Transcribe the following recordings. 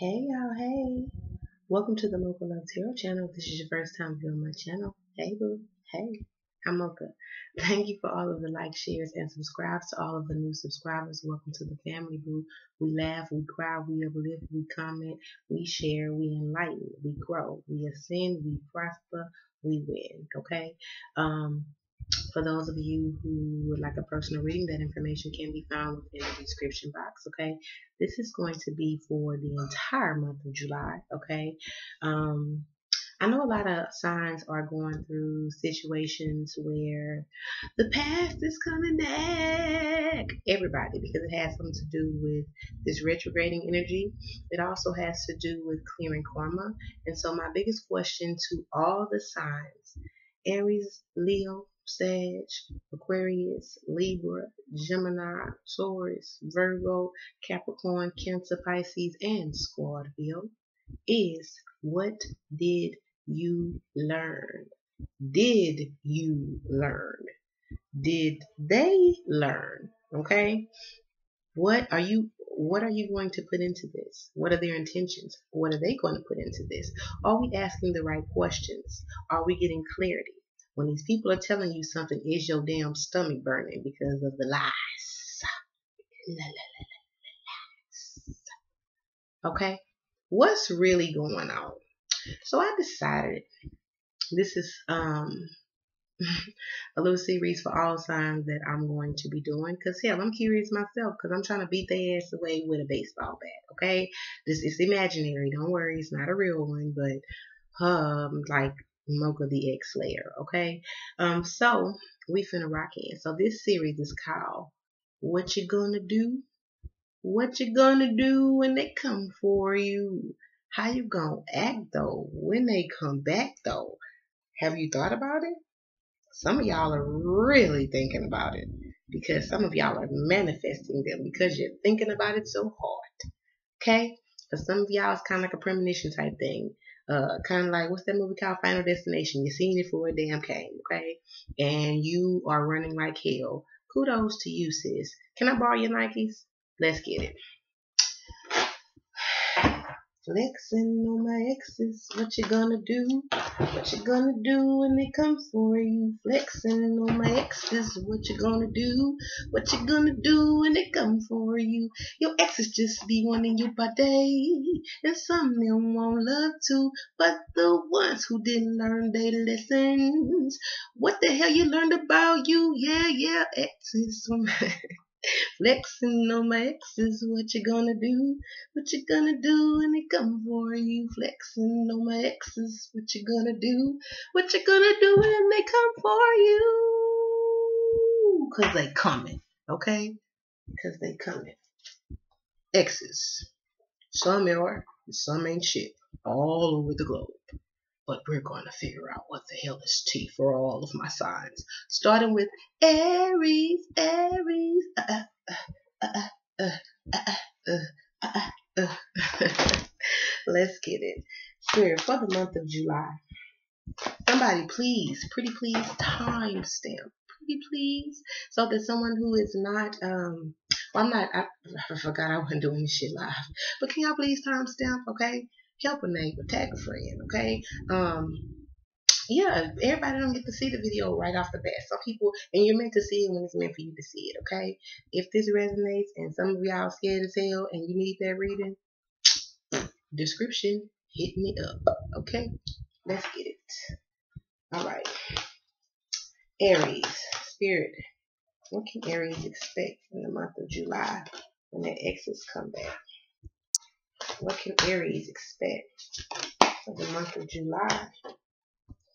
Hey y'all, hey. Welcome to the Mocha Love Tarot channel. If this is your first time viewing my channel, hey boo, hey. I'm Mocha. Thank you for all of the likes, shares, and subscribes to all of the new subscribers. Welcome to the family, boo. We laugh, we cry, we uplift, we comment, we share, we enlighten, we grow, we ascend, we prosper, we win. Okay? Um, for those of you who would like a personal reading, that information can be found within the description box. Okay, this is going to be for the entire month of July. Okay, um, I know a lot of signs are going through situations where the past is coming back. Everybody, because it has something to do with this retrograding energy. It also has to do with clearing karma. And so, my biggest question to all the signs Aries, Leo, Sag, Aquarius, Libra, Gemini, Taurus, Virgo, Capricorn, Cancer, Pisces, and Scorpio is what did you learn? Did you learn? Did they learn? Okay? What are you what are you going to put into this? What are their intentions? What are they going to put into this? Are we asking the right questions? Are we getting clarity? When these people are telling you something, is your damn stomach burning because of the lies? Okay? What's really going on? So I decided this is um a little series for all signs that I'm going to be doing. Cause hell, I'm curious myself. Cause I'm trying to beat their ass away with a baseball bat. Okay, this is imaginary. Don't worry, it's not a real one. But um, like Mocha the X Slayer. Okay. Um, so we finna rock in. So this series is called What You Gonna Do? What you gonna do when they come for you? How you gonna act though when they come back though? Have you thought about it? Some of y'all are really thinking about it because some of y'all are manifesting them because you're thinking about it so hard. Okay? For some of y'all, it's kind of like a premonition type thing. Uh, kind of like what's that movie called Final Destination? You're seeing it for a damn came, okay? And you are running like hell. Kudos to you, sis. Can I borrow your Nikes? Let's get it. Flexing on my exes, what you gonna do? What you gonna do when they come for you? Flexing on my exes, what you gonna do? What you gonna do when they come for you? Your exes just be wanting you by day, and some them won't love to, but the ones who didn't learn their lessons. What the hell you learned about you? Yeah, yeah, exes. Flexing on my exes, what you gonna do? What you gonna do when they come for you? Flexing on my exes, what you gonna do? What you gonna do when they come for you? Cause they coming, okay? Cause they coming. Exes. Some are, some ain't shit. All over the globe but we're going to figure out what the hell is T for all of my signs. Starting with Aries, Aries. Uh, uh, uh, Let's get it. Spirit, for the month of July, somebody please, pretty please, timestamp. Pretty please. So that someone who is not, um, well, I'm not, I, I forgot I wasn't doing this shit live. But can y'all please timestamp, okay? Help a neighbor, tag a friend, okay? Um, yeah, everybody don't get to see the video right off the bat. Some people, and you're meant to see it when it's meant for you to see it, okay? If this resonates and some of y'all scared as hell and you need that reading, description, hit me up, okay? Let's get it. All right. Aries, Spirit, what can Aries expect in the month of July when their exes come back? What can Aries expect for the month of July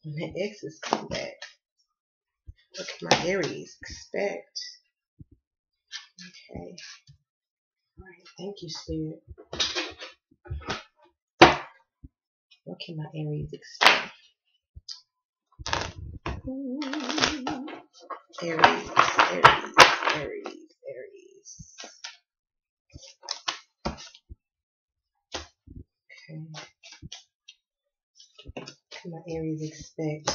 when the exes come back? What can my Aries expect? Okay. All right. Thank you, Spirit. What can my Aries expect? Aries, Aries, Aries, Aries. Okay. Can my Aries expect?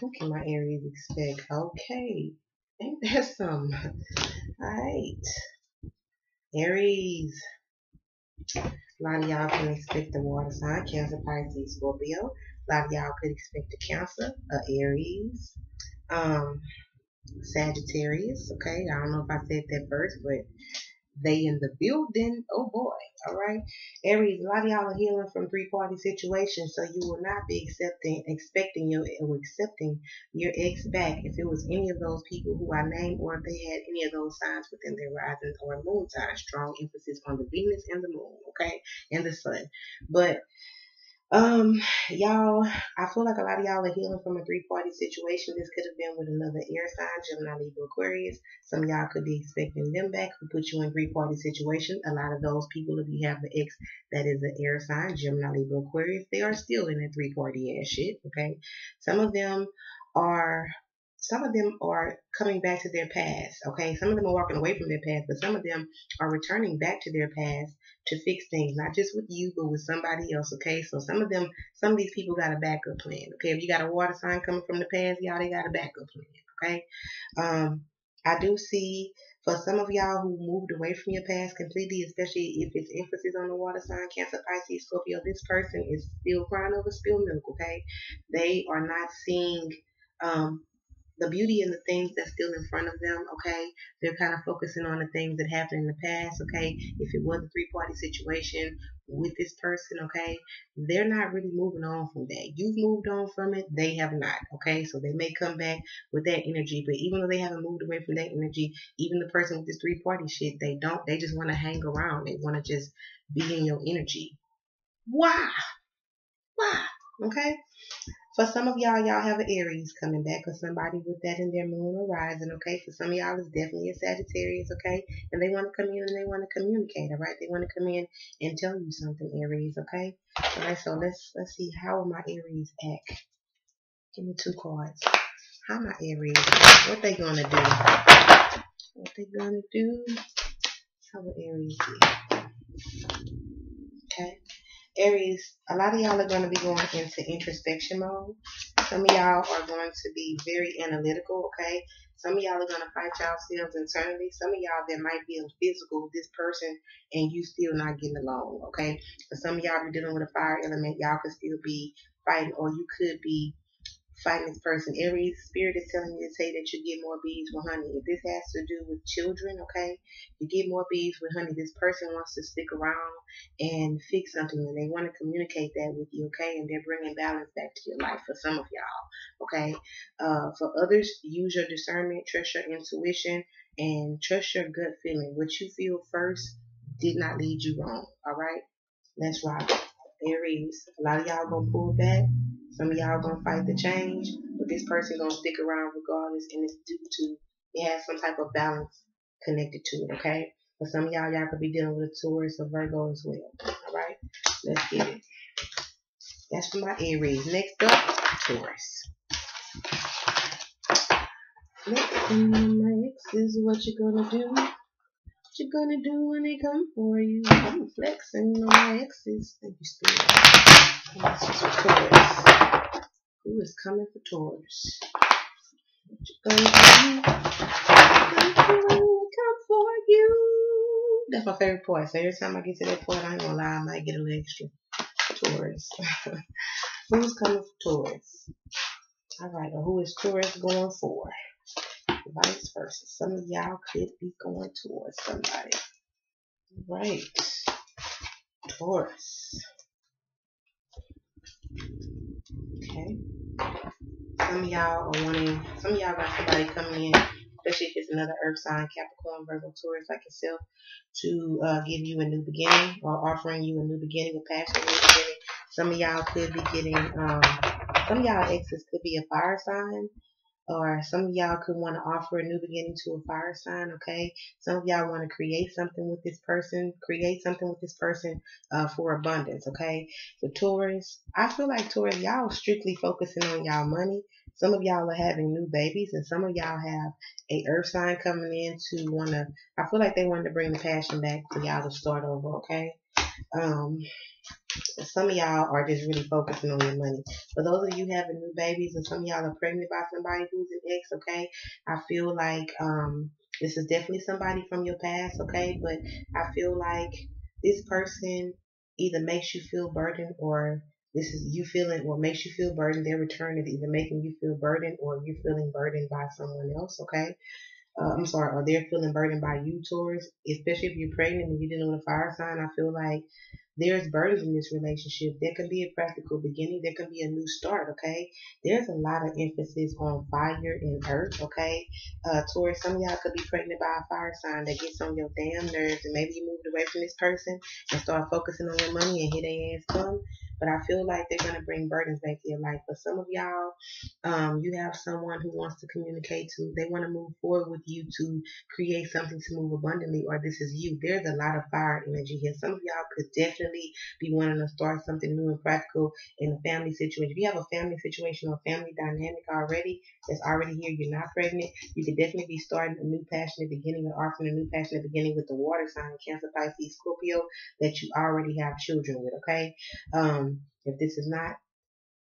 What can my Aries expect? Okay. Ain't that some? Alright. Aries. A lot of y'all can expect the water sign, Cancer, Pisces, Scorpio. A lot of y'all could expect a Cancer, a Aries, um, Sagittarius. Okay, I don't know if I said that first, but they in the building. Oh boy. All right. Aries, a lot of y'all are healing from three party situations, so you will not be accepting, expecting your or accepting your ex back if it was any of those people who I named, or if they had any of those signs within their rising or moon sign. Strong emphasis on the Venus and the moon, okay, and the sun. But um, y'all, I feel like a lot of y'all are healing from a three party situation. This could have been with another air sign, Gemini, Libra, Aquarius. Some of y'all could be expecting them back who put you in three party situation. A lot of those people, if you have the ex that is an air sign, Gemini, Libra, Aquarius, they are still in a three party ass shit. Okay. Some of them are some of them are coming back to their past, okay? Some of them are walking away from their past, but some of them are returning back to their past to fix things, not just with you, but with somebody else, okay? So some of them, some of these people got a backup plan, okay? If you got a water sign coming from the past, y'all, they got a backup plan, okay? Um, I do see for some of y'all who moved away from your past completely, especially if it's emphasis on the water sign, Cancer, Pisces, Scorpio, this person is still crying over spilled milk, okay? They are not seeing um, the beauty and the things that's still in front of them, okay? They're kind of focusing on the things that happened in the past, okay? If it was a three party situation with this person, okay? They're not really moving on from that. You've moved on from it, they have not, okay? So they may come back with that energy, but even though they haven't moved away from that energy, even the person with this three party shit, they don't, they just want to hang around. They want to just be in your energy. Why? Why? Okay? For some of y'all, y'all have an Aries coming back or somebody with that in their moon or rising, okay? For some of y'all, it's definitely a Sagittarius, okay? And they want to come in and they want to communicate, all right? They want to come in and tell you something, Aries, okay? All right, so let's let's see how my Aries act. Give me two cards. How my Aries? What they gonna do? What they gonna do? How will Aries? Aries, a lot of y'all are going to be going into introspection mode. Some of y'all are going to be very analytical, okay? Some of y'all are going to fight yourselves internally. Some of y'all, there might be a physical, this person, and you still not getting along, okay? For some of y'all, you're dealing with a fire element, y'all could still be fighting, or you could be fighting this person. Every spirit is telling you to say that you get more bees with honey. If this has to do with children, okay, you get more bees with honey. This person wants to stick around and fix something, and they want to communicate that with you, okay, and they're bringing balance back to your life for some of y'all, okay. Uh, for others, use your discernment, trust your intuition, and trust your gut feeling. What you feel first did not lead you wrong, all right. Let's rock. Aries, a lot of y'all gonna pull back some of y'all gonna fight the change, but this person gonna stick around regardless, and it's due to it has some type of balance connected to it. Okay, but some of y'all y'all could be dealing with a Taurus or Virgo as well. All right, let's get it. That's for my Aries. Next up, Taurus. Next on my X is what you gonna do. What you gonna do when they come for you? I'm flexing on my exes. Thank you, Spirit. This is for Taurus. Who is coming for Taurus? What you gonna do? Come for you. That's my favorite part. So every time I get to that point, I ain't gonna lie, I might get a little extra. Taurus. Who's coming for Taurus? All right, who is Taurus going for? Vice versa. Some of y'all could be going towards somebody. Right. Taurus. Okay. Some of y'all are wanting, some of y'all got somebody coming in, especially if it's another earth sign, Capricorn, Virgo, Taurus like yourself, to uh, give you a new beginning or offering you a new beginning, a passionate new beginning. Some of y'all could be getting, um, some of y'all exes could be a fire sign or some of y'all could want to offer a new beginning to a fire sign, okay? Some of y'all want to create something with this person, create something with this person uh, for abundance, okay? For Taurus, I feel like Taurus, y'all strictly focusing on y'all money. Some of y'all are having new babies, and some of y'all have a earth sign coming in to want to, I feel like they want to bring the passion back for y'all to start over, okay? Um, some of y'all are just really focusing on your money. For those of you having new babies and some of y'all are pregnant by somebody who's an ex, okay, I feel like um, This is definitely somebody from your past, okay? But I feel like this person either makes you feel burdened or this is you feeling what makes you feel burdened. Their return is either making you feel burdened or you feeling burdened by someone else, okay? Uh, I'm sorry, or they're feeling burdened by you, Taurus. Especially if you're pregnant and you're dealing with a fire sign, I feel like there's burdens in this relationship. There can be a practical beginning. There can be a new start. Okay. There's a lot of emphasis on fire and earth. Okay. Uh, Taurus, some of y'all could be pregnant by a fire sign that gets on your damn nerves, and maybe you moved away from this person and start focusing on your money and hit their ass come. But I feel like they're gonna bring burdens back to your life. But some of y'all, um, you have someone who wants to communicate to. They want to move forward with you to create something to move abundantly, or this is you. There's a lot of fire energy here. Some of y'all could definitely be wanting to start something new and practical in a family situation. If you have a family situation or family dynamic already that's already here, you're not pregnant, you could definitely be starting a new passionate beginning or offering a new passionate beginning with the water sign, Cancer, Pisces, Scorpio, that you already have children with, okay? Um, if this is not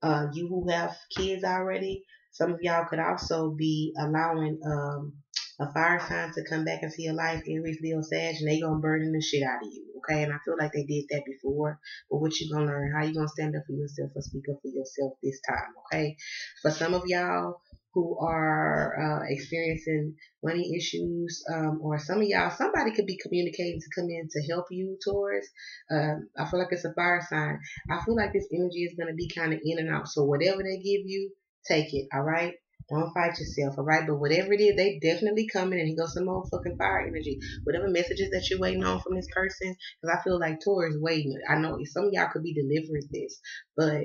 uh, you who have kids already, some of y'all could also be allowing um, a fire sign to come back into your life, Aries, Leo, Sag, and they gonna burden the shit out of you. Okay, and I feel like they did that before. But what you gonna learn? How you gonna stand up for yourself or speak up for yourself this time? Okay, for some of y'all who are uh, experiencing money issues, um, or some of y'all, somebody could be communicating to come in to help you, Taurus. Um, I feel like it's a fire sign. I feel like this energy is gonna be kind of in and out. So whatever they give you, take it. All right. Don't fight yourself, all right? But whatever it is, they definitely coming and he goes some more fucking fire energy. Whatever messages that you're waiting on from this person, because I feel like Taurus waiting. I know some of y'all could be delivering this, but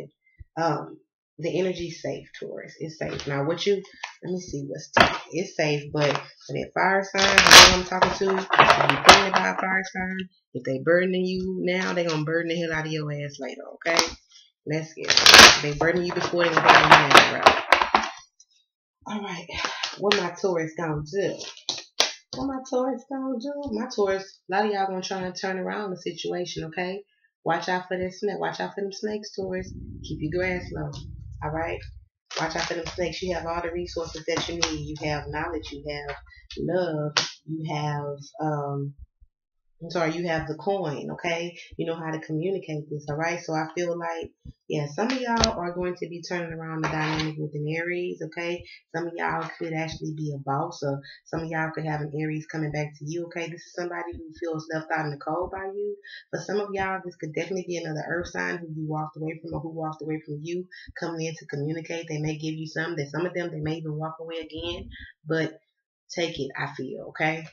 um, the energy's safe, Taurus. It's safe. Now, what you, let me see what's, it's safe, but for that fire sign, you know I'm talking to, if you're thinking about fire sign, if they burdening you now, they gonna burden the hell out of your ass later, okay? Let's get it. They burden you before they burden you now, right? All right, what my Taurus gonna do? What my Taurus gonna do? My Taurus, a lot of y'all gonna try and turn around the situation, okay? Watch out for that snake. Watch out for them snakes, Taurus. Keep your grass low. All right. Watch out for them snakes. You have all the resources that you need. You have knowledge. You have love. You have um, I'm sorry, you have the coin, okay? You know how to communicate this, all right? So I feel like, yeah, some of y'all are going to be turning around the dynamic with an Aries, okay? Some of y'all could actually be a boss, or some of y'all could have an Aries coming back to you, okay? This is somebody who feels left out in the cold by you. But some of y'all, this could definitely be another Earth sign who you walked away from or who walked away from you coming in to communicate. They may give you some. That some of them, they may even walk away again, but take it, I feel, okay?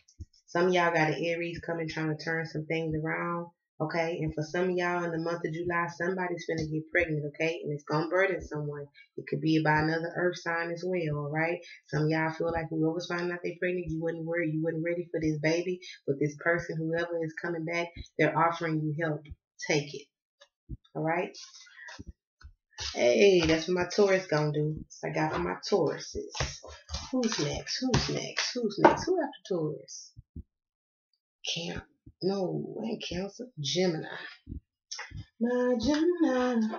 Some of y'all got an Aries coming trying to turn some things around. Okay, and for some of y'all in the month of July, somebody's gonna get pregnant, okay, and it's gonna burden someone. It could be by another earth sign as well, all right? Some of y'all feel like whoever's finding out they're pregnant, you wasn't worried, you wasn't ready for this baby, but this person, whoever is coming back, they're offering you help. Take it, all right? Hey, that's what my Taurus gonna do. I got my Tauruses. Who's next? Who's next? Who's next? Who after Taurus? Camp. No, ain't Cancer. Gemini. My Gemini.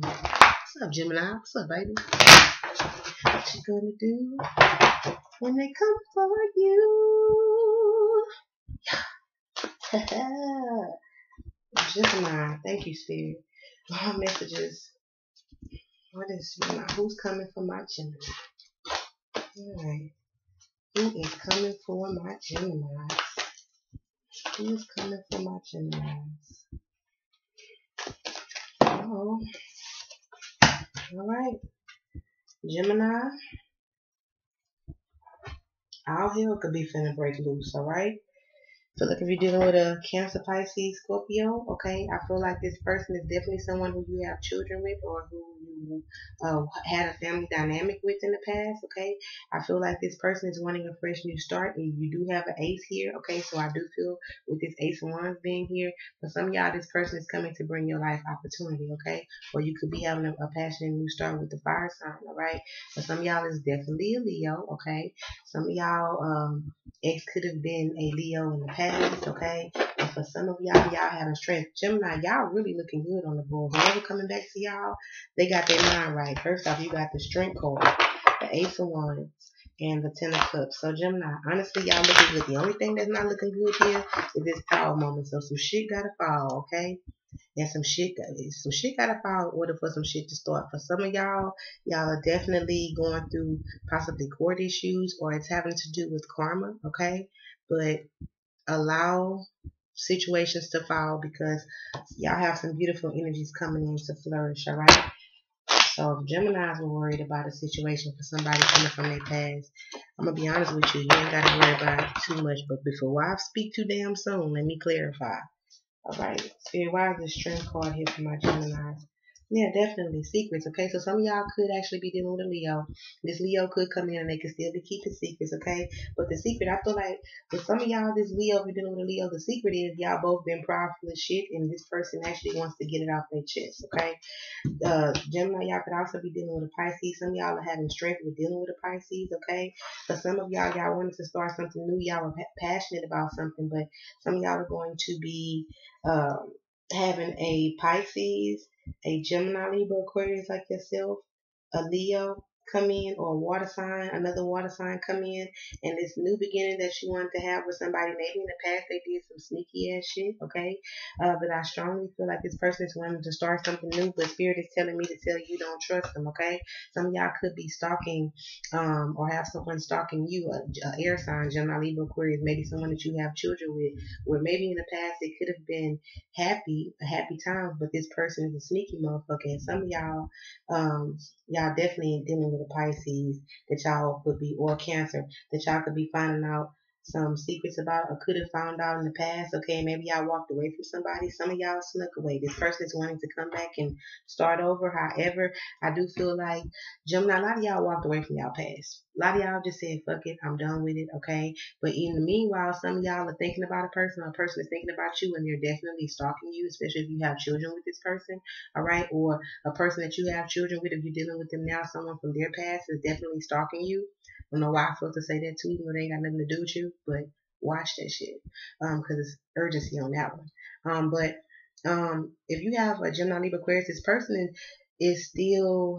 What's up, Gemini? What's up, baby? What you gonna do when they come for you? Gemini. Thank you, Steve. My messages. What is Gemini? Who's coming for my Gemini? Alright. Who is coming for my Geminis? Who is coming for my Geminis? Oh. Alright. Gemini. All hell could be finna break loose, alright? So look, if you're dealing with a Cancer, Pisces, Scorpio, okay, I feel like this person is definitely someone who you have children with or who you uh, had a family dynamic with in the past, okay. I feel like this person is wanting a fresh new start, and you do have an ace here, okay. So I do feel with this ace of wands being here, for some y'all, this person is coming to bring your life opportunity, okay. Or you could be having a, a passionate new start with the fire sign, all right. For some y'all, is definitely a Leo, okay. Some y'all, um, X could have been a Leo in the past, okay? And for some of y'all, y'all having strength. Gemini, y'all really looking good on the board. Whoever coming back to y'all, they got their mind right. First off, you got the strength card, the Ace of Wands, and the Ten of Cups. So Gemini, honestly, y'all looking good. The only thing that's not looking good here is this Tower moment. So some shit gotta fall, okay? and some shit some shit gotta fall in order for some shit to start. For some of y'all, y'all are definitely going through possibly court issues or it's having to do with karma, okay? But allow situations to fall because y'all have some beautiful energies coming in to flourish, alright? So if Geminis were worried about a situation for somebody coming from their past, I'm gonna be honest with you, you ain't gotta worry about it too much. But before I speak too damn soon, let me clarify. All right. Spirit, why is the strength card here for my Geminis? Yeah, definitely. Secrets, okay? So some of y'all could actually be dealing with a Leo. This Leo could come in and they could still be keeping secrets, okay? But the secret, I feel like with some of y'all, this Leo, if you're dealing with a Leo, the secret is y'all both been prideful as shit and this person actually wants to get it off their chest, okay? Uh, Gemini, y'all could also be dealing with a Pisces. Some of y'all are having strength with dealing with a Pisces, okay? But some of y'all, y'all wanted to start something new. Y'all are passionate about something, but some of y'all are going to be um, having a Pisces a Gemini, Libra, Aquarius like yourself, a Leo, come in or a water sign, another water sign come in, and this new beginning that you wanted to have with somebody, maybe in the past they did some sneaky ass shit, okay? Uh, but I strongly feel like this person is wanting to start something new, but spirit is telling me to tell you don't trust them, okay? Some y'all could be stalking, um, or have someone stalking you, a, a air sign, Gemini, Libra, Aquarius, maybe someone that you have children with, where maybe in the past it could have been happy, a happy time, but this person is a sneaky motherfucker, and some of y'all, um, y'all definitely dealing with a Pisces that y'all could be, or Cancer, that y'all could be finding out some secrets about or could have found out in the past. Okay, maybe y'all walked away from somebody. Some of y'all snuck away. This person is wanting to come back and start over. However, I do feel like Gemini, a lot of y'all walked away from y'all past. A lot of y'all just said, fuck it, I'm done with it, okay? But in the meanwhile, some of y'all are thinking about a person, a person is thinking about you, and they're definitely stalking you, especially if you have children with this person, all right? Or a person that you have children with, if you're dealing with them now, someone from their past is definitely stalking you don't know why I felt to say that too, though they ain't got nothing to do with you, but watch that shit. Um, cause it's urgency on that one. Um, but, um, if you have a Gemini Libra Aquarius, this person is still,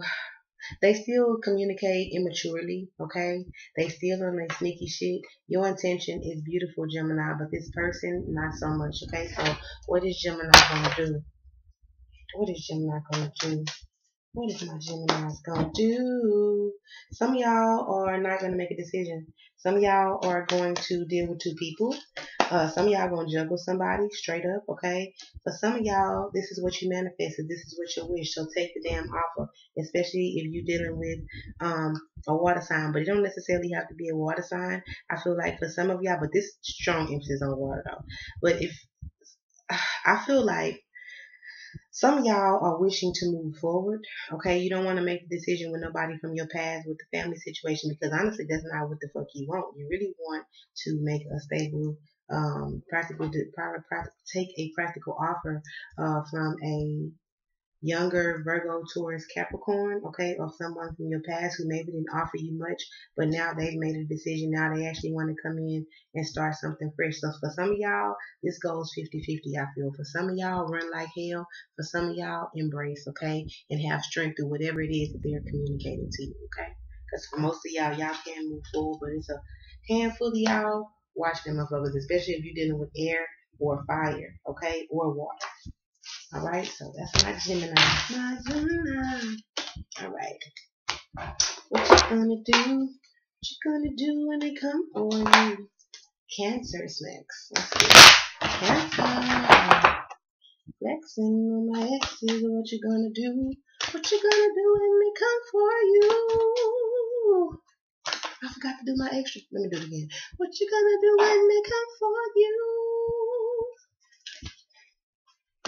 they still communicate immaturely, okay? They still on their sneaky shit. Your intention is beautiful, Gemini, but this person, not so much, okay? So, what is Gemini gonna do? What is Gemini gonna do? What is my Gemini's gonna do? Some of y'all are not gonna make a decision. Some of y'all are going to deal with two people. Uh, some of y'all gonna juggle somebody straight up, okay? For some of y'all, this is what you manifested. This is what you wish. So take the damn offer, especially if you're dealing with um, a water sign. But it don't necessarily have to be a water sign. I feel like for some of y'all, but this strong emphasis on water though. But if I feel like some of y'all are wishing to move forward. Okay, you don't want to make a decision with nobody from your past with the family situation because honestly, that's not what the fuck you want. You really want to make a stable, um, practical, take a practical offer uh, from a younger Virgo, Taurus, Capricorn, okay, or someone from your past who maybe didn't offer you much, but now they've made a decision. Now they actually want to come in and start something fresh. So for some of y'all, this goes 50-50, I feel. For some of y'all, run like hell. For some of y'all, embrace, okay, and have strength through whatever it is that they're communicating to you, okay? Because for most of y'all, y'all can move forward, but it's a handful of y'all. Watch them motherfuckers, especially if you're dealing with air or fire, okay, or water. All right, so that's my Gemini. My Gemini. All right. What you gonna do? What you gonna do when they come for you? Cancer's next. Let's see. Cancer. Flexing on my exes. What you gonna do? What you gonna do when they come for you? I forgot to do my extra. Let me do it again. What you gonna do when they come for you?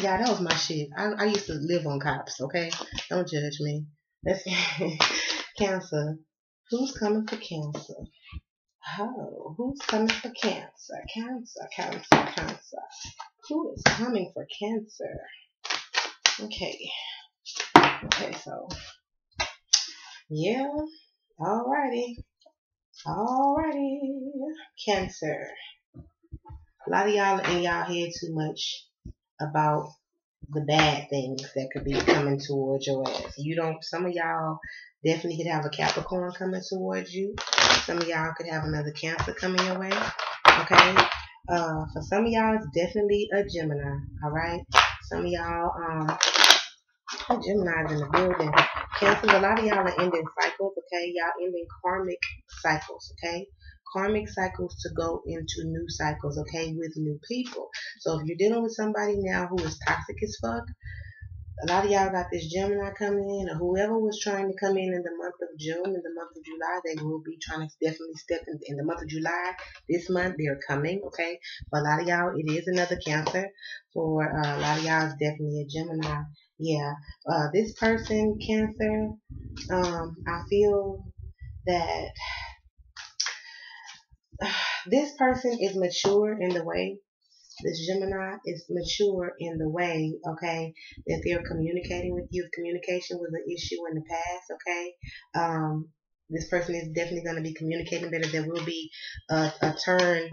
Yeah, that was my shit. I, I used to live on cops, okay? Don't judge me. Let's Cancer. Who's coming for Cancer? Oh, who's coming for Cancer? Cancer, Cancer, Cancer. Who is coming for Cancer? Okay. Okay, so. Yeah. Alrighty. Alrighty. Cancer. A lot of y'all in y'all head too much about the bad things that could be coming towards your ass. You don't, some of y'all definitely could have a Capricorn coming towards you. Some of y'all could have another Cancer coming your way. Okay. Uh, for some of y'all, it's definitely a Gemini. All right. Some of y'all, um, Gemini's in the building. Cancer, a lot of y'all are ending cycles, okay? Y'all ending karmic cycles, okay? Karmic cycles to go into new cycles, okay, with new people. So if you're dealing with somebody now who is toxic as fuck, a lot of y'all got this Gemini coming in, or whoever was trying to come in in the month of June, in the month of July, they will be trying to definitely step in, in the month of July. This month, they're coming, okay? For a lot of y'all, it is another Cancer. For uh, a lot of y'all, it's definitely a Gemini. Yeah, uh, this person, Cancer, um, I feel that this person is mature in the way this Gemini is mature in the way, okay, that they're communicating with you. If communication was an issue in the past, okay, um, this person is definitely going to be communicating better. There will be a, a turn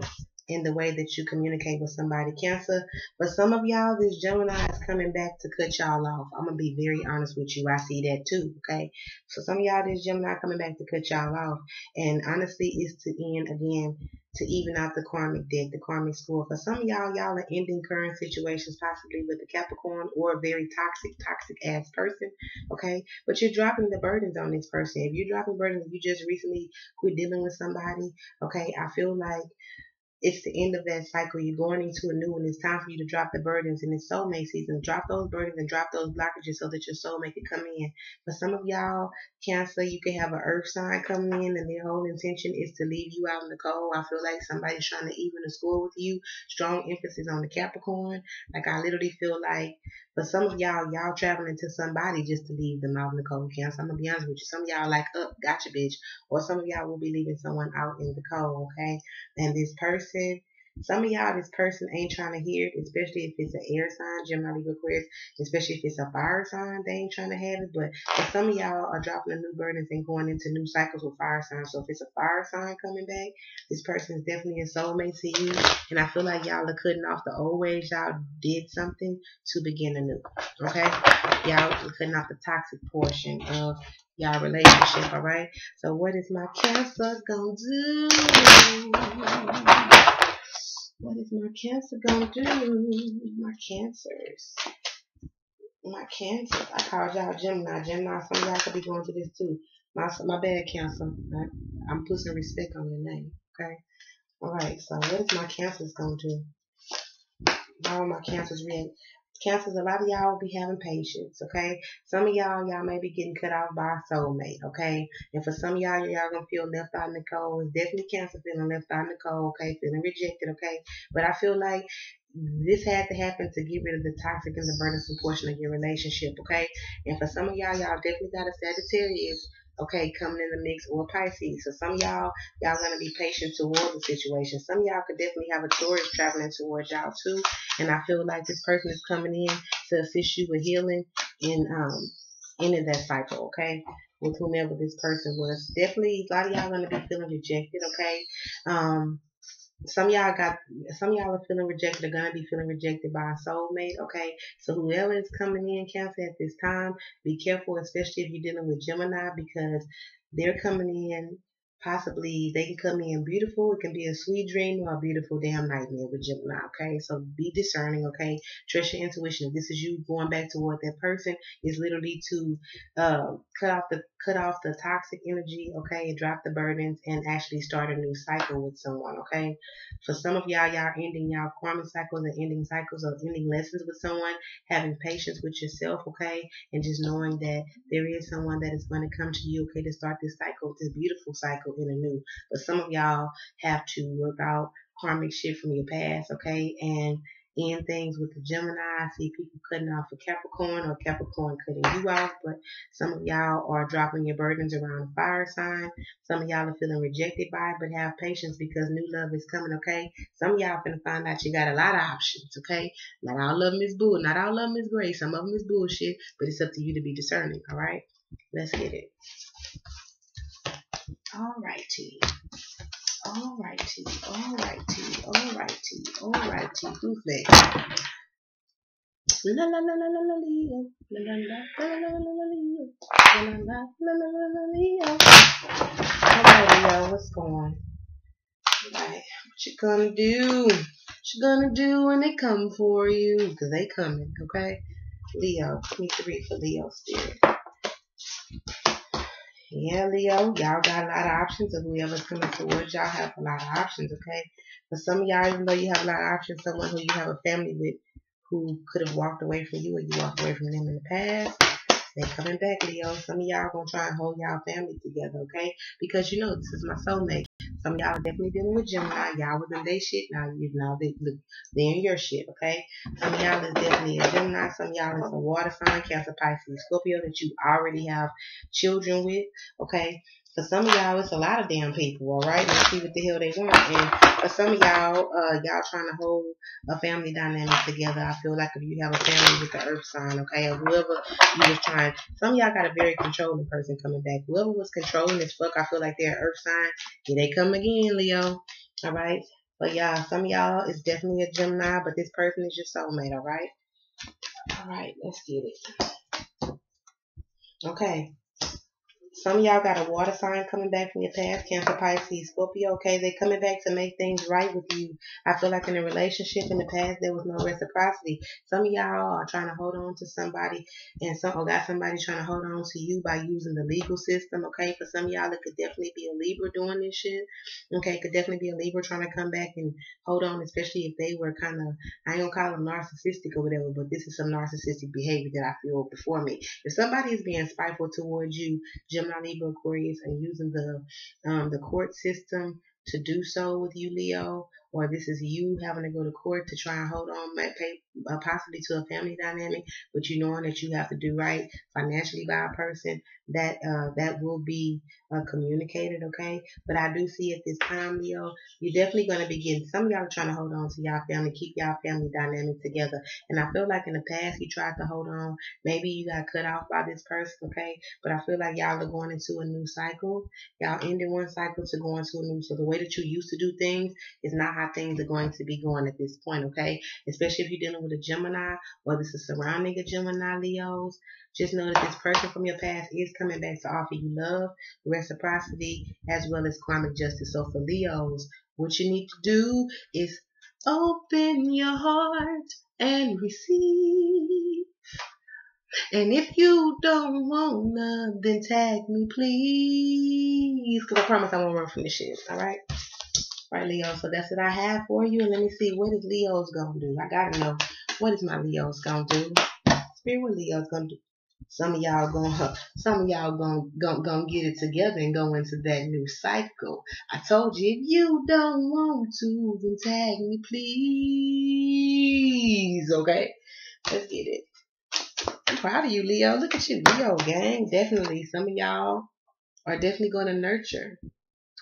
in the way that you communicate with somebody. Cancer, but some of y'all, this Gemini is coming back to cut y'all off. I'm gonna be very honest with you. I see that too. Okay, so some of y'all, this Gemini coming back to cut y'all off, and honestly, it's to end again to even out the karmic deck, the karmic score. For some of y'all, y'all are ending current situations, possibly with a Capricorn or a very toxic, toxic ass person. Okay, but you're dropping the burdens on this person. If you're dropping burdens, you just recently quit dealing with somebody, okay, I feel like it's the end of that cycle. You're going into a new one. It's time for you to drop the burdens in it's soulmate season. Drop those burdens and drop those blockages so that your soulmate can come in. For some of y'all, Cancer, you can have an earth sign coming in and their whole intention is to leave you out in the cold. I feel like somebody's trying to even the score with you. Strong emphasis on the Capricorn. Like I literally feel like for some of y'all, y'all traveling to somebody just to leave them out in the cold. Cancer, I'm gonna be honest with you. Some of y'all like, up, oh, gotcha, bitch. Or some of y'all will be leaving someone out in the cold, okay? And this person hacerse some of y'all, this person ain't trying to hear it, especially if it's an air sign, Gemini, Libra, Aquarius, especially if it's a fire sign, they ain't trying to have it. But for some of y'all are dropping the new burdens and going into new cycles with fire signs. So if it's a fire sign coming back, this person is definitely a soulmate to you. And I feel like y'all are cutting off the old ways y'all did something to begin anew. Okay? Y'all are cutting off the toxic portion of y'all relationship, all right? So what is my cancer gonna do? What is my cancer gonna do? My cancers. My cancers. I called y'all Gemini. Gemini, some of y'all could be going through this too. My my bad cancer. I, am putting respect on your name. Okay? Alright, so what is my cancers gonna do? How are my cancers react? Cancers, a lot of y'all will be having patience, okay? Some of y'all, y'all may be getting cut off by a soulmate, okay? And for some of y'all, y'all gonna feel left out in the cold. It's definitely cancer feeling left out in the cold, okay? Feeling rejected, okay? But I feel like this had to happen to get rid of the toxic and the burdensome portion of your relationship, okay? And for some of y'all, y'all definitely got a Sagittarius okay, coming in the mix or Pisces. So some y'all, y'all gonna be patient toward the situation. Some y'all could definitely have a Taurus traveling towards y'all too. And I feel like this person is coming in to assist you with healing and um ending that cycle, okay? With whomever this person was. Definitely a lot of y'all gonna be feeling rejected, okay? Um some y'all got some y'all are feeling rejected are gonna be feeling rejected by a soulmate okay? So whoever is coming in cancer at this time be careful especially if you're dealing with gemini because they're coming in possibly they can come in beautiful. It can be a sweet dream or a beautiful damn nightmare with Gemini. Okay, so be discerning. Okay, trust your intuition. If this is you going back toward that person, is literally to uh, cut off the cut off the toxic energy. Okay, drop the burdens and actually start a new cycle with someone. Okay, for some of y'all, y'all ending y'all karmic cycles and ending cycles of ending lessons with someone, having patience with yourself. Okay, and just knowing that there is someone that is going to come to you. Okay, to start this cycle, this beautiful cycle in a new. But some of y'all have to work out karmic shit from your past, okay? And end things with the Gemini. I see people cutting off a Capricorn or Capricorn cutting you off, but some of y'all are dropping your burdens around a fire sign. Some of y'all are feeling rejected by it, but have patience because new love is coming, okay? Some of y'all gonna find out you got a lot of options, okay? Not all of them is bull, not all of them is great. Some of them is bullshit, but it's up to you to be discerning, all right? Let's get it. All right, T. All right, T. All right, T. All right, T. All right, T. Who's next? La la la la la la. La la la la la la la. La. What's going on? Right. What you gonna do? What you gonna do when they come for you? Cause they coming, okay? Leo. Me three for Leo spirit. Yeah, Leo, y'all got a lot of options, and whoever's coming towards y'all have a lot of options, okay? But some of y'all, even though you have a lot of options, someone who you have a family with who could have walked away from you or you walked away from them in the past, they coming back, Leo. Some of y'all gonna try and hold y'all family together, okay? Because you know this is my soulmate. Some of y'all are definitely dealing with Gemini. Y'all was in their shit. Now you know they look they're in your shit, okay? Some of y'all is definitely a Gemini. Some y'all is a water sign, Cancer, Pisces, Scorpio that you already have children with, okay? For some of y'all, it's a lot of damn people, all right? Let's see what the hell they want. And for some of y'all, uh, y'all trying to hold a family dynamic together. I feel like if you have a family with the earth sign, okay, or whoever you was trying, some of y'all got a very controlling person coming back. Whoever was controlling this fuck, I feel like they're earth sign. Here they come again, Leo. All right. But y'all, some of y'all is definitely a Gemini, but this person is your soulmate, all right? All right, let's get it. Okay. Some of y'all got a water sign coming back from your past, Cancer, Pisces, Scorpio, okay? They coming back to make things right with you. I feel like in a relationship in the past, there was no reciprocity. Some of y'all are trying to hold on to somebody and some or got somebody trying to hold on to you by using the legal system, okay? For some of y'all, it could definitely be a Libra doing this shit, okay? It could definitely be a Libra trying to come back and hold on, especially if they were kind of, I gonna call them narcissistic or whatever, but this is some narcissistic behavior that I feel before me. If somebody is being spiteful towards you, Jim Gemini, Libra, Aquarius, and using the um, the court system to do so with you, Leo, or this is you having to go to court to try and hold on, pay, uh, possibly to a family dynamic, but you knowing that you have to do right financially by a person, that uh, that will be uh, communicated, okay? But I do see at this time, Leo, you're definitely going to be getting, some of y'all trying to hold on to y'all family, keep y'all family dynamic together. And I feel like in the past, you tried to hold on. Maybe you got cut off by this person, okay? But I feel like y'all are going into a new cycle. Y'all ended one cycle to go into a new. So the way that you used to do things is not how things are going to be going at this point, okay? Especially if you're dealing with a Gemini or this is surrounding a Gemini, Leos. Just know that this person from your past is coming back to offer you love, reciprocity, as well as karmic justice. So for Leos, what you need to do is open your heart and receive. And if you don't wanna, then tag me, please. Because I promise I won't run from this shit. All right? Leo. So that's what I have for you. And let me see, what is Leo's gonna do? I gotta know, what is my Leo's gonna do? Spirit, what Leo's gonna do? Some of y'all gonna, some of y'all gonna, gonna, gonna get it together and go into that new cycle. I told you, if you don't want to, then tag me, please. Okay, let's get it. I'm proud of you, Leo. Look at you, Leo gang. Definitely, some of y'all are definitely gonna nurture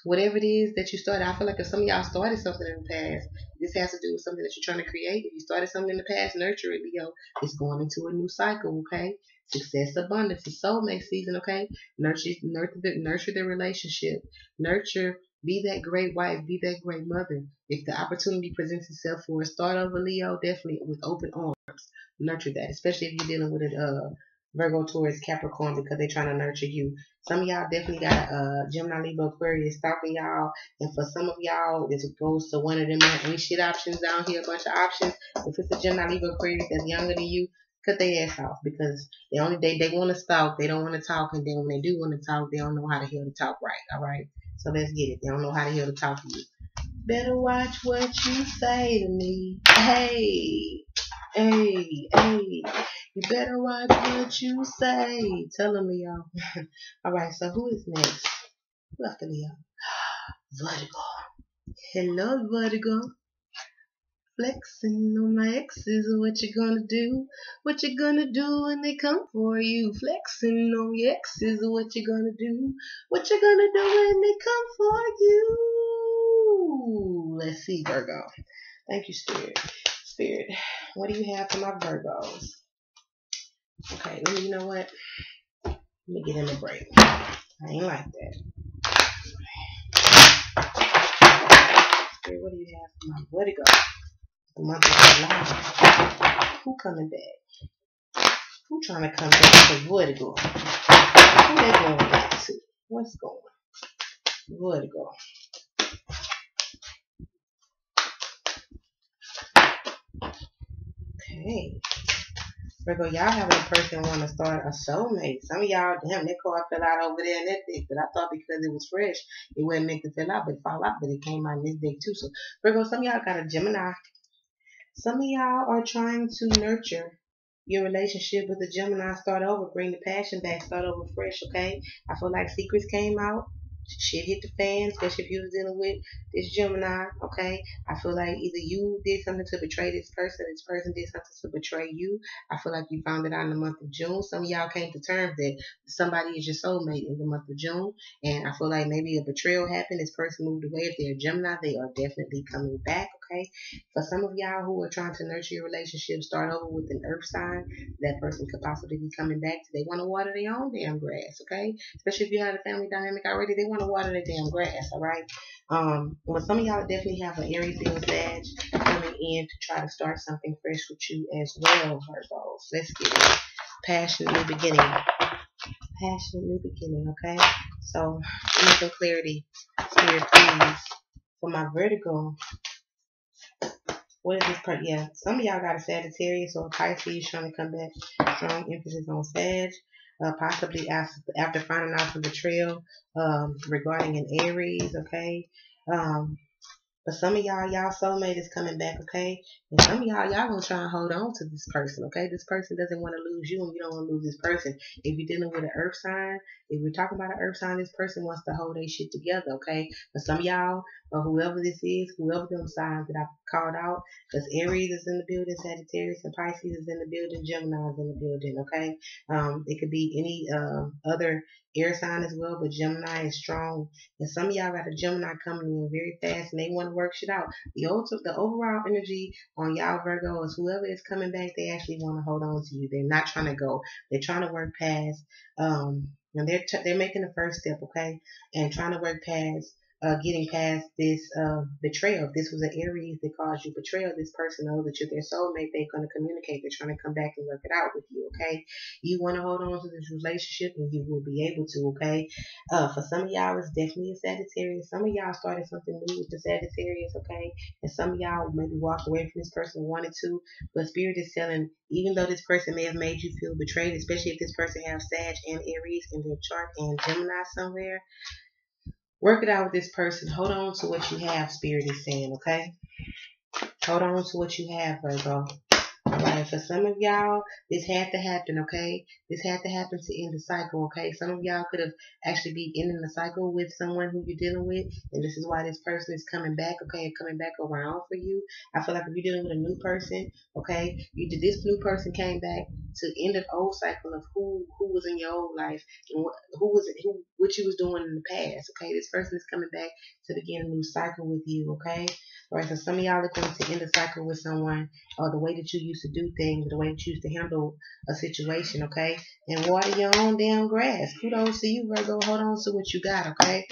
whatever it is that you started. I feel like if some of y'all started something in the past, this has to do with something that you're trying to create. If you started something in the past, nurture it, Leo. It's going into a new cycle, okay? Success, abundance, it's soulmate season, okay? Nurture, nurture, nurture the relationship. Nurture, be that great wife, be that great mother. If the opportunity presents itself for a start over, Leo, definitely with open arms, nurture that. Especially if you're dealing with a uh, Virgo, Taurus, Capricorn, because they're trying to nurture you. Some of y'all definitely got uh, Gemini, Libra, Aquarius stalking y'all, and for some of y'all, this goes to one of them ain't shit options down here, a bunch of options. If it's a Gemini, Libra, Aquarius that's younger than you, cut their ass off because they only they, they want to stalk, they don't want to talk, and then when they do want to talk, they don't know how to hear the talk right. All right, so let's get it. They don't know how to hear the talk to you. Better watch what you say to me. Hey, hey, hey. You better watch what you say. Tell them, Leo. All right, so who is next? Who after Leo? Virgo. Hello, Virgo flexing on my exes. What you gonna do? What you gonna do when they come for you? Flexing on your exes. What you gonna do? What you gonna do when they come for you? Let's see, Virgo. Thank you, Spirit. Spirit, what do you have for my Virgos? Okay, you know what? Let me get in a break. I ain't like that. Spirit, what do you have for my Vertigo? The month of July. Who coming back? Who trying to come back to Vertigo? Who they going back to? What's going? Vertigo. Okay. Virgo, y'all having a person want to start a soulmate. Some of y'all, damn, that card fell out over there in that deck. But I thought because it was fresh, it wouldn't make it fill out, but fall out. But it came out in this deck too. So Virgo, some of y'all got a Gemini. Some of y'all are trying to nurture your relationship with the Gemini. Start over, bring the passion back, start over fresh. Okay. I feel like secrets came out shit hit the fan, especially if you was dealing with this Gemini, okay? I feel like either you did something to betray this person, this person did something to betray you. I feel like you found it out in the month of June. Some of y'all came to terms that somebody is your soulmate in the month of June. And I feel like maybe a betrayal happened. This person moved away. If they're Gemini, they are definitely coming back, okay? For some of y'all who are trying to nurture your relationship, start over with an earth sign. That person could possibly be coming back. They want to water their own damn grass, okay? Especially if you have a family dynamic already, they want to water their damn grass, all right? Um, but some of y'all definitely have an Aries Leo Sag coming in to try to start something fresh with you as well, Virgos. Let's get it. Passionate new beginning. Passionate new beginning, okay? So, give me some clarity, Spirit, please, for my Vertigo. What is this part? Yeah, some of y'all got a Sagittarius or a Pisces trying to come back. Strong emphasis on Sag uh, possibly after, after finding out some betrayal um, regarding an Aries, okay? Um, but some of y'all, y'all soulmate is coming back, okay? And some of y'all, y'all gonna try and hold on to this person, okay? This person doesn't want to lose you, and you don't want to lose this person. If you're dealing with an earth sign, if we're talking about an earth sign, this person wants to hold their shit together, okay? But some of y'all, or whoever this is, whoever them signs that I called out, because Aries is in the building, Sagittarius and Pisces is in the building, Gemini is in the building, okay? Um, it could be any uh, other air sign as well, but Gemini is strong. And some of y'all got a Gemini coming in very fast and they want to work shit out. The ultimate, the overall energy on y'all Virgo is whoever is coming back, they actually want to hold on to you. They're not trying to go. They're trying to work past, um, and they're, t- they're making the first step, okay? And trying to work past uh, getting past this uh, betrayal. This was an Aries that caused you betrayal, this person knows that you're their soulmate. They're going to communicate. They're trying to come back and work it out with you, okay? You want to hold on to this relationship and you will be able to, okay? Uh, for some of y'all, it's definitely a Sagittarius. Some of y'all started something new with the Sagittarius, okay? And some of y'all maybe walked away from this person wanted to, but Spirit is telling, even though this person may have made you feel betrayed, especially if this person has Sag and Aries in their chart and Gemini somewhere, Work it out with this person. Hold on to what you have, Spirit is saying, okay? Hold on to what you have, Virgo. Alright, for some of y'all, this had to happen, okay? This had to happen to end the cycle, okay? Some of y'all could have actually been ending the cycle with someone who you're dealing with, and this is why this person is coming back, okay, coming back around for you. I feel like if you're dealing with a new person, okay, you did this new person came back to end an old cycle of who who was in your old life and what, who was who what you was doing in the past, okay? This person is coming back to begin a new cycle with you, okay? Alright, so some of y'all are going to end the cycle with someone or the way that you used to do things, the way you used to handle a situation, okay? And water your own damn grass. Kudos to you, Virgo. Hold on to what you got, okay?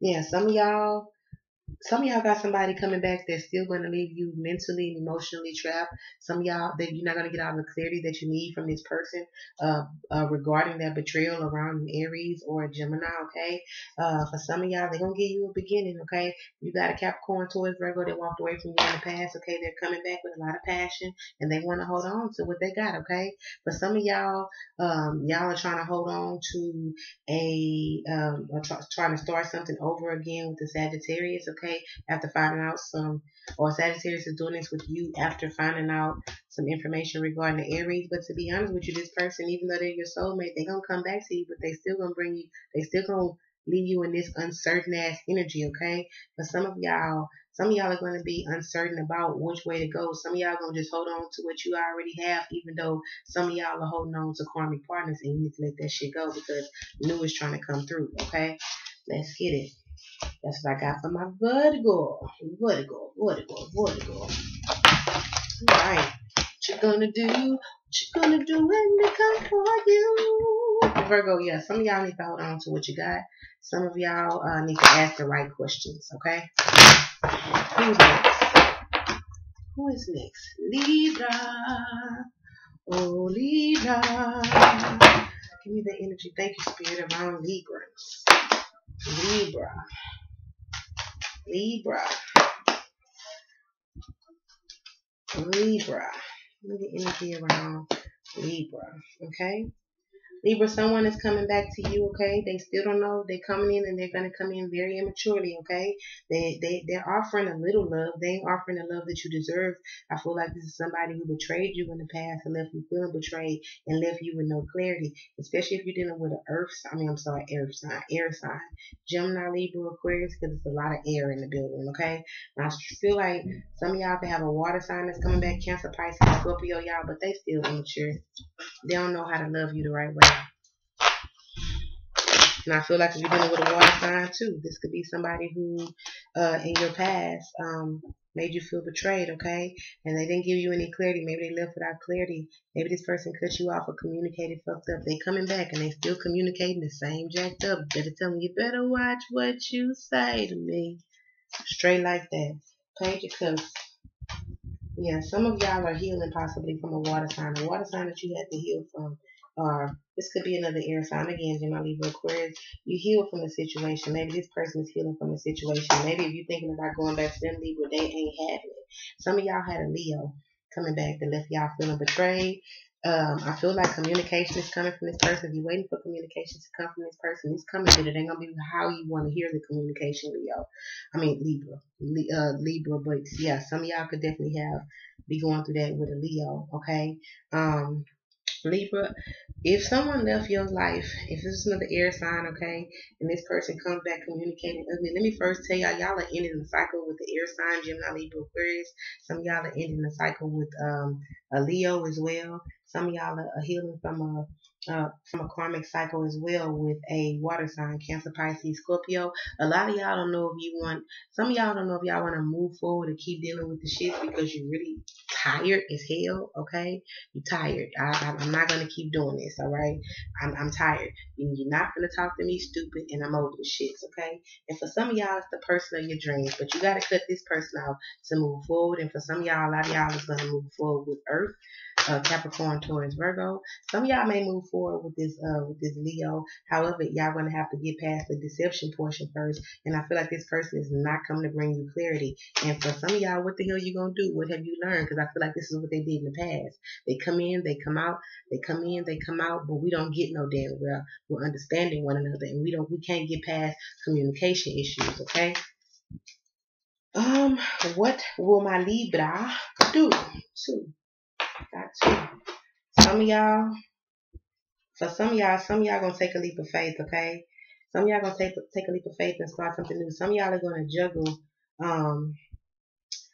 Yeah, some of y'all some of y'all got somebody coming back that's still going to leave you mentally and emotionally trapped. Some of y'all that you're not going to get all the clarity that you need from this person uh, uh, regarding that betrayal around Aries or Gemini. Okay, uh, for some of y'all, they're gonna give you a beginning. Okay, you got a Capricorn, Taurus, Virgo that walked away from you in the past. Okay, they're coming back with a lot of passion and they want to hold on to what they got. Okay, for some of y'all, um, y'all are trying to hold on to a um, trying to start something over again with the Sagittarius. Okay after finding out some, or Sagittarius is doing this with you after finding out some information regarding the Aries. But to be honest with you, this person, even though they're your soulmate, they're gonna come back to you, but they still gonna bring you, they still gonna leave you in this uncertain ass energy, okay? But some of y'all, some of y'all are going to be uncertain about which way to go. Some of y'all going to just hold on to what you already have, even though some of y'all are holding on to karmic partners and you need to let that shit go because new is trying to come through, okay? Let's get it. That's what I got for my vertigo. Vertigo, vertigo, vertigo. Alright. What you gonna do? What you gonna do when they come for you? Virgo, yeah, some of y'all need to hold on to what you got. Some of y'all uh, need to ask the right questions, okay? Who's next? Who is next? Libra. Oh, Libra. Give me the energy. Thank you, Spirit, around Librans. Libra. Libra. Libra. Me the energy around Libra. Okay? Libra, someone is coming back to you, okay? They still don't know. They're coming in and they're going to come in very immaturely, okay? They, they, they're offering a little love. They ain't offering the love that you deserve. I feel like this is somebody who betrayed you in the past and left you feeling betrayed and left you with no clarity, especially if you're dealing with an earth, sign. I mean, I'm sorry, air sign, air sign. Gemini, Libra, Aquarius, because it's a lot of air in the building, okay? And I feel like some of y'all can have a water sign that's coming back, Cancer, Pisces, Scorpio, y'all, but they still immature. They don't know how to love you the right way. And I feel like if you're dealing with a water sign too, this could be somebody who, uh, in your past, um, made you feel betrayed, okay? And they didn't give you any clarity. Maybe they left without clarity. Maybe this person cut you off or communicated fucked up. They coming back and they still communicating the same jacked up. Better tell me, you better watch what you say to me. Straight like that. Page of Cups. Yeah, some of y'all are healing possibly from a water sign. A water sign that you had to heal from or this could be another air sign again, Gemini, Libra, Aquarius. You heal from the situation. Maybe this person is healing from the situation. Maybe if you're thinking about going back to them, Libra, they ain't having it. Some of y'all had a Leo coming back that left y'all feeling betrayed. Um, I feel like communication is coming from this person. If you're waiting for communication to come from this person, it's coming, but it ain't gonna be how you want to hear the communication, Leo. I mean Libra, uh, Libra. But yeah, some of y'all could definitely have be going through that with a Leo. Okay. Um, Libra, if someone left your life, if this is another air sign, okay, and this person comes back communicating ugly, let me first tell y'all, y'all are ending the cycle with the air sign, Gemini, Libra, Aquarius. Some y'all are ending the cycle with um, a Leo as well. Some y'all are healing from a uh, from a karmic cycle as well with a water sign, Cancer, Pisces, Scorpio. A lot of y'all don't know if you want, some of y'all don't know if y'all want to move forward and keep dealing with the shit because you're really tired as hell, okay? You're tired. I, am not going to keep doing this, all right? I'm, I'm tired. You're not going to talk to me stupid and I'm over the shits, okay? And for some of y'all, it's the person of your dreams, but you got to cut this person out to move forward. And for some of y'all, a lot of y'all is going to move forward with Earth uh, Capricorn, Taurus, Virgo. Some of y'all may move forward with this uh, with this Leo. However, y'all gonna have to get past the deception portion first. And I feel like this person is not coming to bring you clarity. And for some of y'all, what the hell you gonna do? What have you learned? Because I feel like this is what they did in the past. They come in, they come out, they come in, they come out, but we don't get no damn well. We're understanding one another, and we don't we can't get past communication issues. Okay. Um, what will my Libra do? Two. Got to. Some of y'all, for some of y'all, some of y'all gonna take a leap of faith, okay? Some of y'all gonna take take a leap of faith and start something new. Some of y'all are gonna juggle. Um,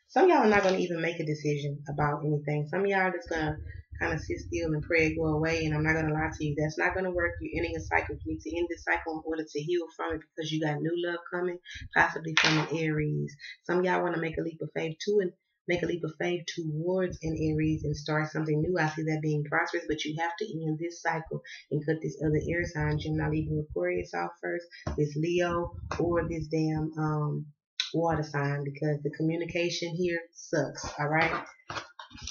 some of y'all are not gonna even make a decision about anything. Some of y'all just gonna kind of sit still and pray it go away. And I'm not gonna lie to you, that's not gonna work. You're ending a cycle. You need to end this cycle in order to heal from it because you got new love coming, possibly from an Aries. Some of y'all want to make a leap of faith too and make a leap of faith towards an Aries and start something new. I see that being prosperous, but you have to end this cycle and cut this other air sign, Gemini, Libra, Aquarius off first, this Leo, or this damn um water sign because the communication here sucks. All right.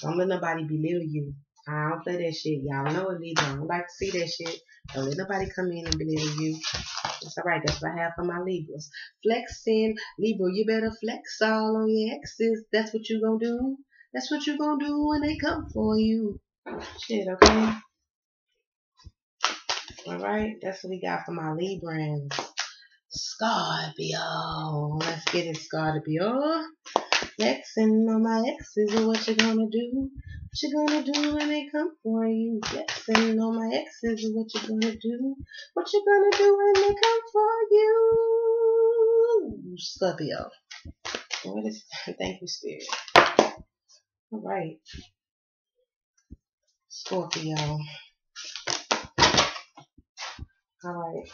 Don't let nobody belittle you. I don't play that shit. Y'all know it, Libra. I don't like to see that shit. Don't let nobody come in and belittle you. It's alright. That's what I have for my Libras. Flexing. Libra, you better flex all on your exes. That's what you gonna do. That's what you gonna do when they come for you. Shit, okay? Alright. That's what we got for my Librans. Scorpio. Let's get it, Scorpio. Flexing on my exes. What you gonna do? What you gonna do when they come for you? Flexing on my exes. What you gonna do? What you gonna do when they come for you? Scorpio. What is? Thank you, Spirit. All right, Scorpio. All right.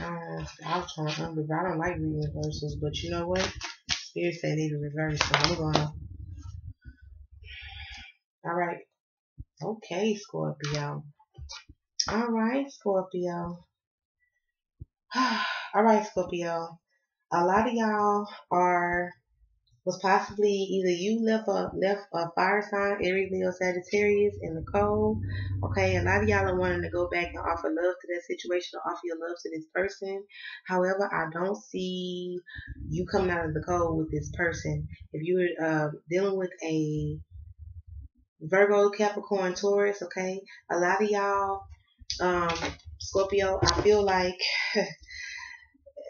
Uh, I was try to remember. I don't like reading verses, but you know what? Spirit said need a reverse, so I'm gonna all right. Okay, Scorpio. All right, Scorpio. All right, Scorpio. a lot of y'all are was possibly either you left a left a fire sign, Aries, Leo, Sagittarius in the cold. Okay, a lot of y'all are wanting to go back and offer love to that situation or offer your love to this person. However, I don't see you coming out of the cold with this person. If you're uh, dealing with a Virgo, Capricorn, Taurus, okay, a lot of y'all, um, Scorpio, I feel like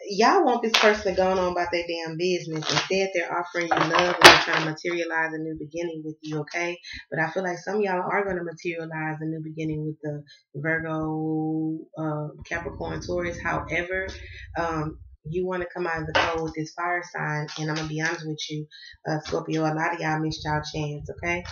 y'all want this person to go on about their damn business. Instead, they're offering you love and they're trying to materialize a new beginning with you, okay? But I feel like some y'all are going to materialize a new beginning with the Virgo, uh, Capricorn, Taurus. However, um, you want to come out of the cold with this fire sign, and I'm gonna be honest with you, uh, Scorpio. A lot of y'all missed y'all chance, okay?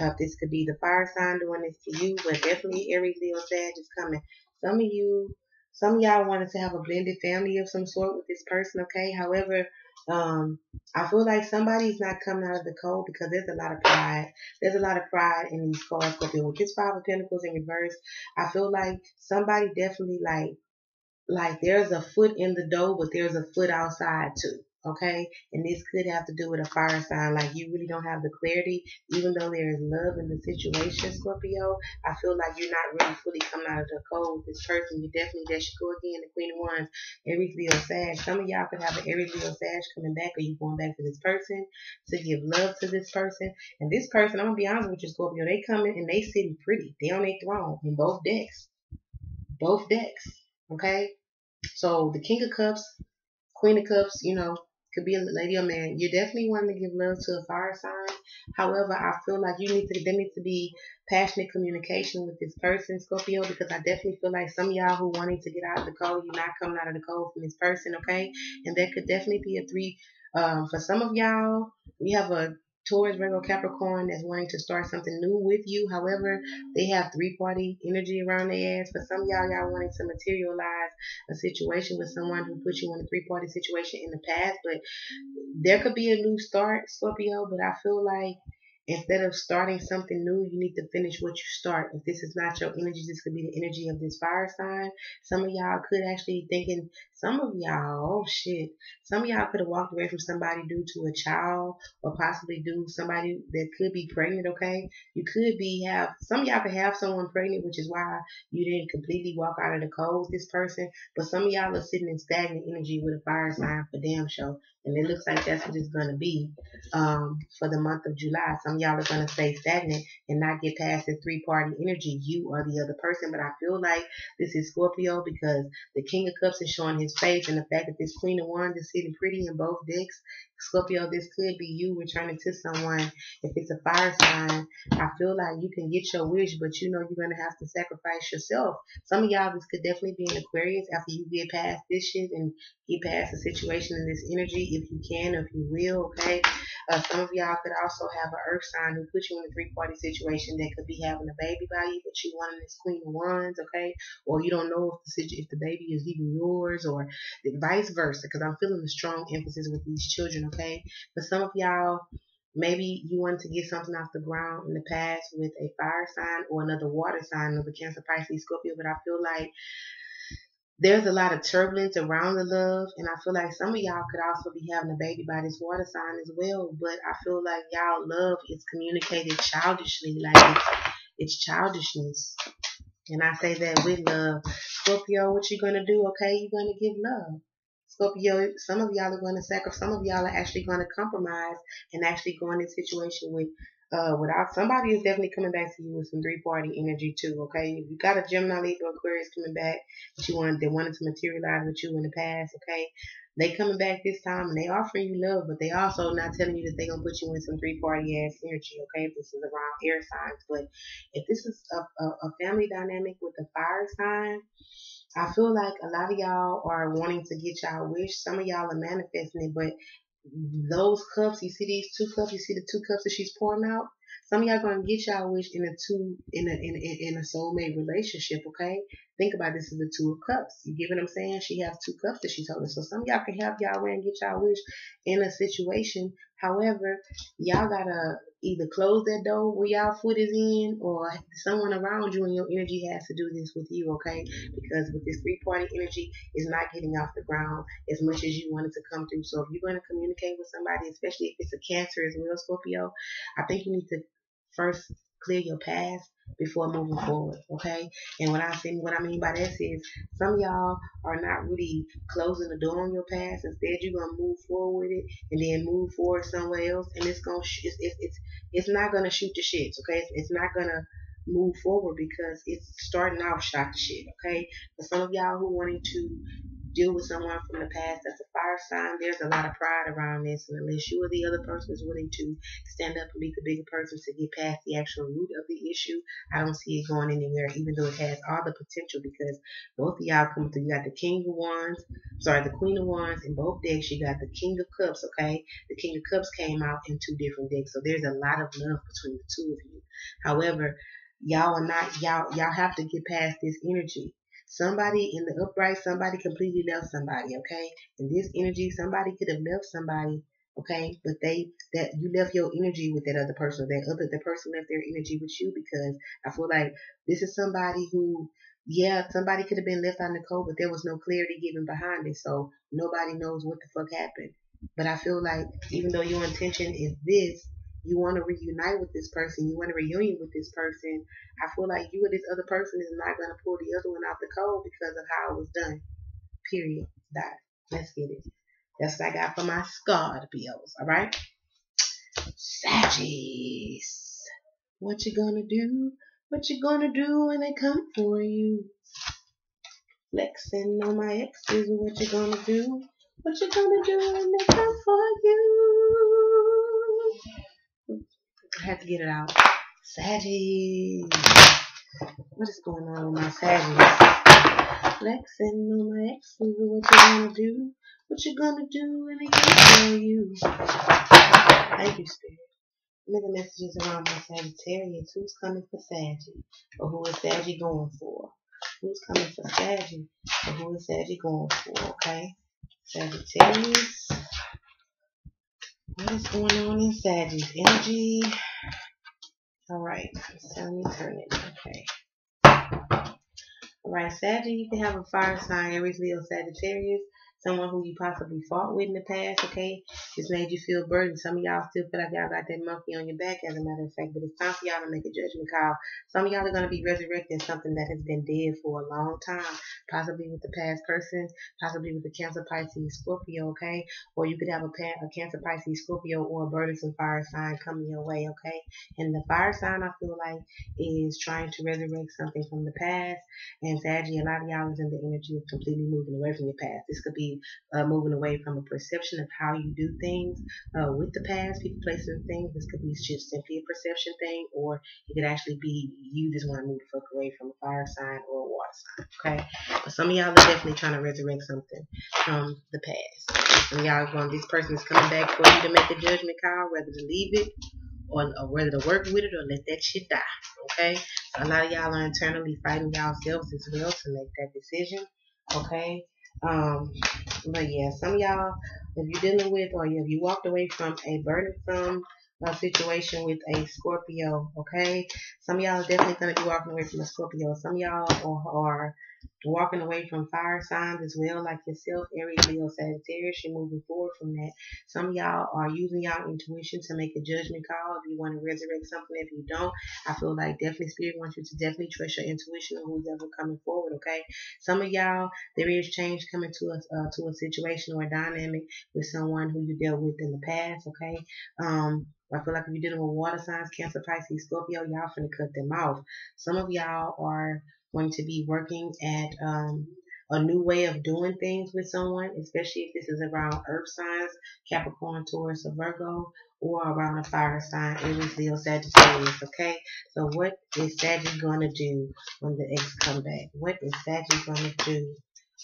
Uh, this could be the fire sign doing this to you, but definitely Aries, Leo, Sag is coming. Some of you some of y'all wanted to have a blended family of some sort with this person, okay? However, um, I feel like somebody's not coming out of the cold because there's a lot of pride. There's a lot of pride in these cards. With this Five of Pentacles in reverse, I feel like somebody definitely like, like there's a foot in the door, but there's a foot outside too okay? And this could have to do with a fire sign, like you really don't have the clarity, even though there is love in the situation, Scorpio. I feel like you're not really fully coming out of the cold this person. You definitely, that should go again, the Queen of Wands, Aries, Leo, Sag. Some of y'all could have an Aries, Leo, Sag coming back, or you going back to this person to give love to this person. And this person, I'm gonna be honest with you, Scorpio, they coming and they sitting pretty. They on their throne in both decks. Both decks. Okay? So the King of Cups, Queen of Cups, you know, could be a lady or man. You're definitely want to give love to a fire sign. However, I feel like you need to there needs to be passionate communication with this person, Scorpio, because I definitely feel like some y'all who wanting to get out of the cold, you're not coming out of the cold from this person, okay? And that could definitely be a three. Um, for some of y'all, we have a Taurus, Virgo, Capricorn that's wanting to start something new with you. However, they have three party energy around their ass. For some y'all, y'all wanting to materialize a situation with someone who put you in a three party situation in the past. But there could be a new start, Scorpio. But I feel like Instead of starting something new, you need to finish what you start. If this is not your energy, this could be the energy of this fire sign. Some of y'all could actually thinking, some of y'all, oh shit, some of y'all could have walked away from somebody due to a child or possibly due somebody that could be pregnant, okay? You could be have, some y'all could have someone pregnant, which is why you didn't completely walk out of the cold with this person. But some of y'all are sitting in stagnant energy with a fire sign for damn show. And it looks like that's what it's going to be um, for the month of July. Some y'all are going to stay stagnant and not get past the three party energy, you or the other person. But I feel like this is Scorpio because the King of Cups is showing his face, and the fact that this Queen of Wands is sitting pretty in both decks Scorpio, this could be you returning to someone. If it's a fire sign, I feel like you can get your wish, but you know you're going to have to sacrifice yourself. Some of y'all, this could definitely be an Aquarius after you get past this shit and get past the situation and this energy, if you can, if you will, okay? Uh, some of y'all could also have an earth sign who put you in a three party situation that could be having a baby by you, but you wanting this queen of wands, okay? Or you don't know if the if the baby is even yours or vice versa, because I'm feeling a strong emphasis with these children, okay? For some of y'all, maybe you wanted to get something off the ground in the past with a fire sign or another water sign, another Cancer, Pisces, Scorpio, but I feel like there's a lot of turbulence around the love, and I feel like some of y'all could also be having a baby by this water sign as well. But I feel like y'all love is communicated childishly, like it's, it's childishness. And I say that with love. Scorpio, what you gonna do? Okay, you're gonna give love. Some of y'all are going to sacrifice. Some of y'all are actually going to compromise and actually go in this situation with uh, without somebody is definitely coming back to you with some three party energy too. Okay, if you got a Gemini, Libra, Aquarius coming back that you wanted, they wanted to materialize with you in the past. Okay, they coming back this time and they offering you love, but they also not telling you that they gonna put you in some three party ass energy. Okay, if this is around air signs, but if this is a, a, a family dynamic with a fire sign. I feel like a lot of y'all are wanting to get y'all wish. Some of y'all are manifesting it, but those cups, you see these two cups, you see the two cups that she's pouring out? Some of y'all gonna get y'all wish in a two in a in a, in a soulmate relationship. Okay, think about this as the two of cups. You get what I'm saying? She has two cups that she's holding. So some y'all can help y'all way and get y'all wish in a situation. However, y'all gotta either close that door where y'all foot is in or someone around you and your energy has to do this with you, okay? Because with this three party energy, it's not getting off the ground as much as you want it to come through. So if you're going to communicate with somebody, especially if it's a cancer as well, Scorpio, I think you need to first clear your past before moving forward. Okay. And what I say, what I mean by that is some of y'all are not really closing the door on your past. Instead, you're gonna move forward with it and then move forward somewhere else, and it's gonna it's it's it's, it's not gonna shoot the shits. Okay. It's, it's not gonna move forward because it's starting off shot the shit. Okay. For some of y'all who wanting to deal with someone from the past that's a fire sign, there's a lot of pride around this. And unless you or the other person is willing to stand up and be the bigger person to get past the actual root of the issue, I don't see it going anywhere, even though it has all the potential because both y'all come through. You got the King of Wands, sorry, the Queen of Wands in both decks. You got the King of Cups, okay? The King of Cups came out in two different decks. So there's a lot of love between the two of you. However, y'all are not y'all y'all have to get past this energy Somebody in the upright, somebody completely left somebody, okay? In this energy, somebody could have left somebody, okay? But they that you left your energy with that other person. That other the person left their energy with you because I feel like this is somebody who yeah, somebody could have been left on the cold, but there was no clarity given behind it. So nobody knows what the fuck happened. But I feel like even though your intention is this, you want to reunite with this person, you want to reunion with this person, I feel like you or this other person is not going to pull the other one out the cold because of how it was done. Period. Dot. Let's get it. That's what I got for my Scorpios. All right. Saggies. What you gonna do? What you gonna do when they come for you? Flexing on my exes. What you gonna do? What you gonna do when they come for you? I had to get it out. Saggies. What is going on with my Saggies? Flexing on my exes. What you gonna do? What you gonna do when they come for you? Thank you, Spirit. The messages around my Sagittarius. Who's coming for Saggy? Or who is Saggy going for? Who's coming for Saggy? Or who is Saggy going for? Okay? Sagittarius. What is going on in Sagittarius? Energy. Alright. So let me turn it. Okay. Alright, Sagittarius, you can have a fire sign, Aries Leo, Sagittarius someone who you possibly fought with in the past, okay? Just made you feel burdened. Some of y'all still feel like y'all got that monkey on your back, as a matter of fact, but it's time for y'all to make a judgment call. Some of y'all are going to be resurrecting something that has been dead for a long time, possibly with the past person, possibly with the Cancer, Pisces, Scorpio, okay? Or you could have a, a Cancer, Pisces, Scorpio, or a burdensome fire sign coming your way, okay? And the fire sign, I feel like, is trying to resurrect something from the past. And Saggy, a lot of y'all is in the energy of completely moving away from your past. This could be uh, moving away from a perception of how you do things uh, with the past, people, places, and things. This could be just simply a perception thing, or it could actually be you just want to move the fuck away from a fire sign or a water sign. Okay, but some of y'all are definitely trying to resurrect something from the past. Some y'all going, this person is coming back for you to make a judgment call, whether to leave it or, or, whether to work with it or let that shit die. Okay? So a lot of y'all are internally fighting yourselves as well to make that decision. Okay? Um, but yeah, some y'all, if you're dealing with or if you walked away from a burdensome uh, situation with a Scorpio, okay? Some y'all definitely going to be walking away from a Scorpio. Some y'all are, are walking away from fire signs as well, like yourself, Aries, Leo, Sagittarius. You're moving forward from that. Some of y'all are using y'all intuition to make a judgment call. If you want to resurrect something, if you don't, I feel like definitely Spirit wants you to definitely trust your intuition on who's ever coming forward. Okay. Some of y'all, there is change coming to us uh, to a situation or a dynamic with someone who you dealt with in the past. Okay. Um, I feel like if you're dealing with water signs, Cancer, Pisces, Scorpio, y'all finna cut them off. Some of y'all are going to be working at um, a new way of doing things with someone, especially if this is around earth signs, Capricorn, Taurus, or Virgo, or around a fire sign, Aries, Leo, Sagittarius, okay? So what is Sagittarius going to do when the ex come back? What is Sagittarius going to do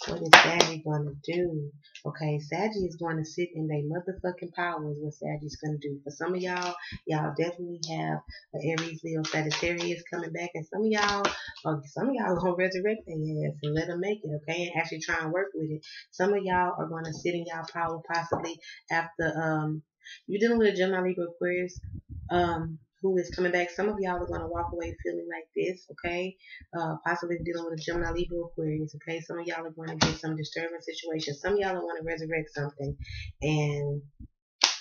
What is Saggy gonna do? Okay, Saggy is going to sit in their motherfucking power is what Saggy's gonna do. For some of y'all, y'all definitely have an Aries, Leo, Sagittarius coming back, and some of y'all, or some of y'all gonna resurrect their ass and let them make it, okay, and actually try and work with it. Some of y'all are gonna sit in y'all power possibly after um you're dealing with a Gemini, Libra, Aquarius. Um, who is coming back. Some of y'all are going to walk away feeling like this, okay? Uh, possibly dealing with a Gemini, Libra, Aquarius, okay? Some of y'all are going to get some disturbing situations. Some of y'all are going to resurrect something. And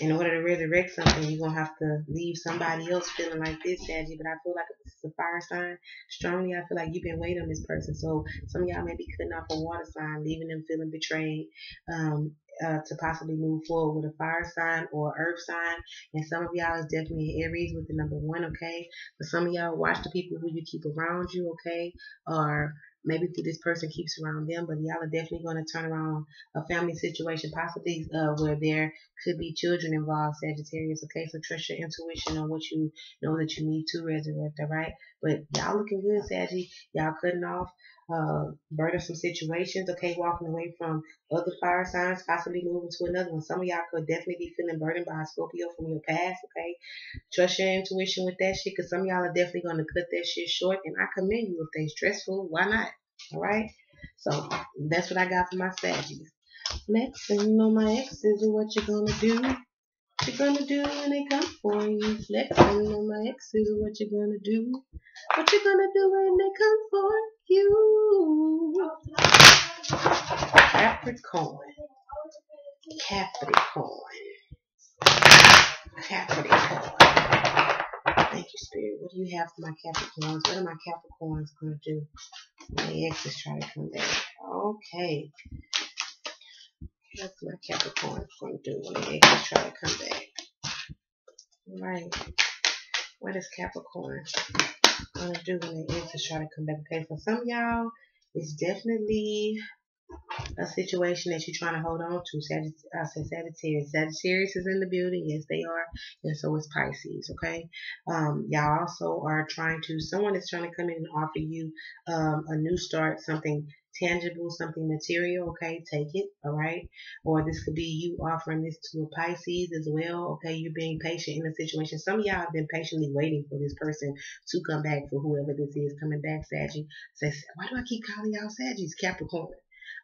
in order to resurrect something, you're going to have to leave somebody else feeling like this, Saggy. But I feel like this is a fire sign, strongly, I feel like you've been waiting on this person. So some of y'all may be cutting off a water sign, leaving them feeling betrayed. Um, uh, to possibly move forward with a fire sign or earth sign. And some of y'all is definitely Aries with the number one, okay? But some of y'all watch the people who you keep around you, okay? Or maybe who this person keeps around them, but y'all are definitely going to turn around a family situation, possibly uh, where there could be children involved, Sagittarius. Okay, so trust your intuition on what you know that you need to resurrect, all right? But y'all looking good, Saggy. Y'all cutting off uh, burdensome situations, okay, walking away from other fire signs, possibly moving to another one. Some of y'all could definitely be feeling burdened by a Scorpio from your past, okay? Trust your intuition with that shit, because some of y'all are definitely going to cut that shit short, and I commend you if they stressful. Why not? All right? So that's what I got for my Saggies. Flexing on my exes is what you're gonna do. What you gonna do when they come for you? Flexing on my exes what you're gonna do. What you gonna do when they come for you? Capricorn. Capricorn. Capricorn. Thank you, Spirit. What do you have for my Capricorns? What are my Capricorns to do? My exes try to come back. Okay. That's my Capricorns going do when the exes try to come back. Right. What is Capricorn to do when the to try to come back? Okay, for some y'all, it's definitely a situation that you're trying to hold on to. Sagitt- I said Sagittarius. Sagittarius is in the building. Yes, they are. And so is Pisces. Okay. Um, y'all also are trying to, someone is trying to come in and offer you um, a new start, something tangible, something material, okay, take it, all right? Or this could be you offering this to a Pisces as well, okay? You're being patient in a situation. Some of y'all have been patiently waiting for this person to come back for whoever this is coming back, Saggy. Says, why do I keep calling y'all Saggies? Capricorn.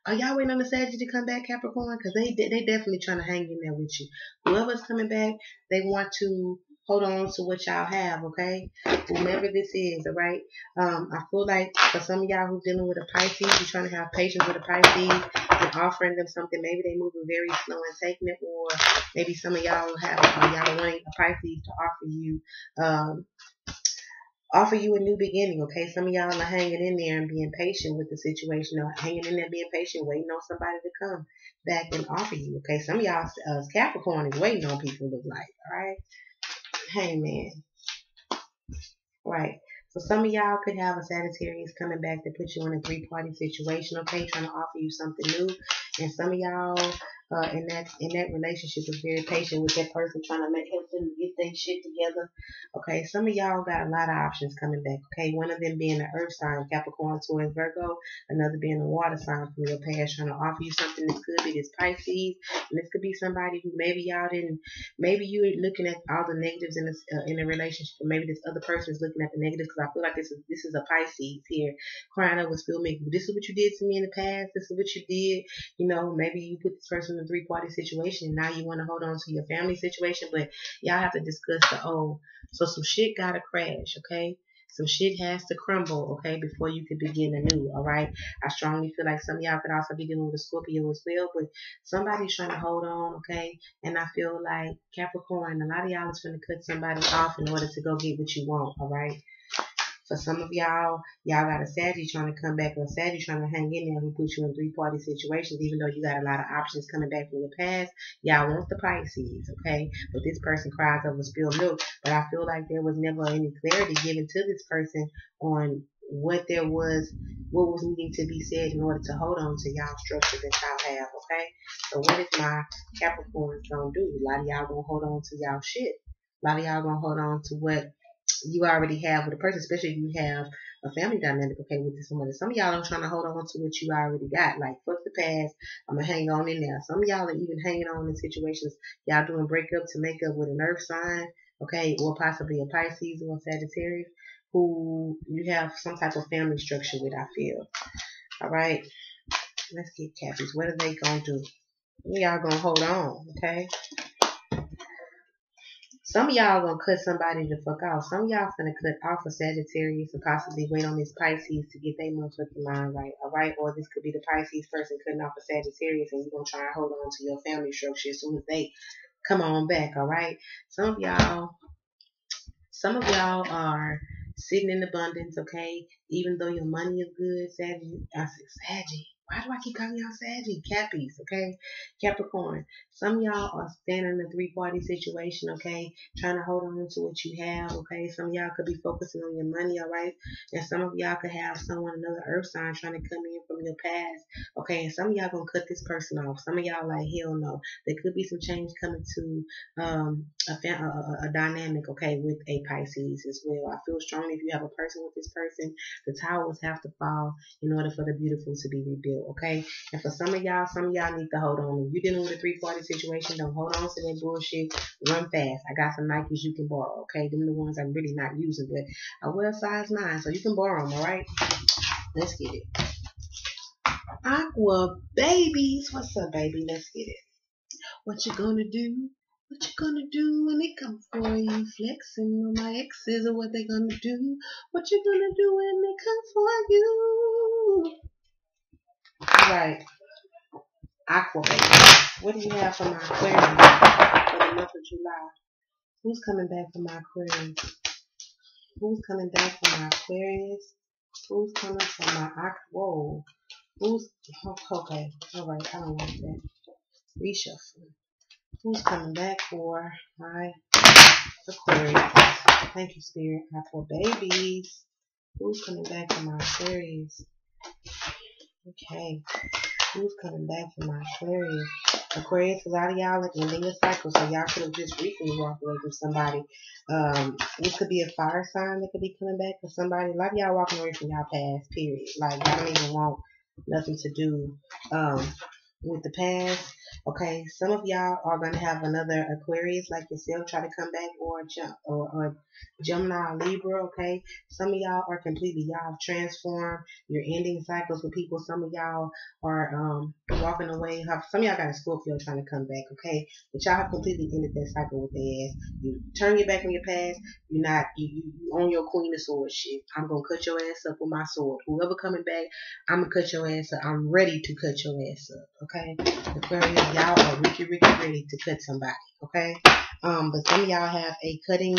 Are y'all waiting on the Sagittarius to come back, Capricorn? Because they they definitely trying to hang in there with you. Whoever's coming back, they want to hold on to what y'all have, okay? Whomever this is, all right? Um, I feel like for some of y'all who's dealing with a Pisces, you're trying to have patience with a Pisces and offering them something. Maybe they moving very slow and taking it, or maybe some of y'all have, y'all wanting a Pisces to offer you um, offer you a new beginning, okay? Some of y'all are hanging in there and being patient with the situation, or hanging in there being patient, waiting on somebody to come back and offer you, okay? Some of y'all, uh, Capricorn is waiting on people to like, all right? Hangman. Right. So some of y'all could have a Sagittarius coming back to put you in a three-party situation, okay? Trying to offer you something new. And some of y'all uh, in that in that relationship is very patient with that person, trying to make help them get their shit together. Okay, some of y'all got a lot of options coming back. Okay, one of them being the Earth sign, Capricorn, Taurus, Virgo. Another being the Water sign from your past, trying to offer you something. This could be this Pisces, and this could be somebody who maybe y'all didn't. Maybe you're looking at all the negatives in this uh, in a relationship, or maybe this other person is looking at the negatives. Because I feel like this is this is a Pisces here, crying over spill milk. This is what you did to me in the past. This is what you did. You know, maybe you put this person a three party situation and now you want to hold on to your family situation, but y'all have to discuss the old. so some shit gotta crash, okay? Some shit has to crumble, okay, before you can begin anew, all right? I strongly feel like some of y'all could also be dealing with a Scorpio as well, but somebody's trying to hold on, okay? And I feel like Capricorn, a lot of y'all is going to cut somebody off in order to go get what you want, all right? For some of y'all, y'all got a Saggy trying to come back a Saggy trying to hang in there who put you in three party situations, even though you got a lot of options coming back from your past. Y'all want the Pisces, okay? But this person cries over spilled milk. But I feel like there was never any clarity given to this person on what there was, what was needing to be said in order to hold on to y'all structure that y'all have, okay? So what is my Capricorn gonna do? A lot of y'all gonna hold on to y'all shit. A lot of y'all gonna hold on to what you already have with a person, especially you have a family dynamic, okay, with this woman. Some of y'all are trying to hold on to what you already got. Like, fuck the past. I'm gonna hang on in there. Some of y'all are even hanging on in situations. Y'all doing breakup to make up with an earth sign, okay, or possibly a Pisces or a Sagittarius who you have some type of family structure with, I feel. All right. Let's get Cappies. What are they gonna do? We all gonna hold on, okay? Some of y'all gonna cut somebody the fuck off. Some of y'all gonna cut off a Sagittarius and possibly wait on this Pisces to get their motherfucking mind right. Alright? Or this could be the Pisces person cutting off a Sagittarius and you're gonna try and hold on to your family structure as soon as they come on back, alright? Some of y'all some of y'all are sitting in abundance, okay? Even though your money is good, Saggy, I said Saggy. Why do I keep calling y'all Saggy? Cappies, okay? Capricorn. Some y'all are standing in a three party situation, okay? Trying to hold on to what you have, okay? Some y'all could be focusing on your money, all right? And some of y'all could have someone, another earth sign trying to come in from your past, okay? And some of y'all gonna cut this person off. Some of y'all like, hell no. There could be some change coming to um, a, a, a dynamic, okay, with a Pisces as well. I feel strongly if you have a person with this person, the towers have to fall in order for the beautiful to be rebuilt, okay? And for some of y'all, some of y'all need to hold on. If you're dealing with a three party situation, don't hold on to that bullshit. Run fast. I got some Nikes you can borrow, okay? Them the ones I'm really not using, but I wear size 9, so you can borrow them, alright? Let's get it. Aqua babies. What's up, baby? Let's get it. What you gonna do? What you gonna do when they come for you? Flexing on my exes or what they gonna do? What you gonna do when they come for you? Alright. Aqua. What do you have for my Aquarius for the month of July? Who's coming back for my Aquarius? Who's coming back for my Aquarius? Who's coming for my? Whoa. Who's oh, okay? All right, I don't like that. Reshuffle. Who's coming back for my Aquarius? Thank you, Spirit. Aqua babies. Who's coming back for my Aquarius? Okay. Who's coming back for my Aquarius? Aquarius, a lot of y'all are ending a cycle, so y'all could have just recently walked away from somebody. Um, this could be a fire sign that could be coming back for somebody. A lot of y'all walking away from y'all past, period. Like, y'all don't even want nothing to do um, with the past. Okay, some of y'all are gonna have another Aquarius like yourself try to come back, or or, or Gemini, Libra. Okay, some of y'all are completely y'all have transformed. You're ending cycles with people. Some of y'all are um, walking away. Some of y'all got a Scorpio trying to come back. Okay, but y'all have completely ended that cycle with their ass. You turn your back on your past. You're not you, you own your Queen of Swords shit. I'm gonna cut your ass up with my sword. Whoever coming back, I'm gonna cut your ass up. I'm ready to cut your ass up. Okay, Aquarius y'all are Ricky Ricky ready to cut somebody, okay? Um, but some of y'all have a cutting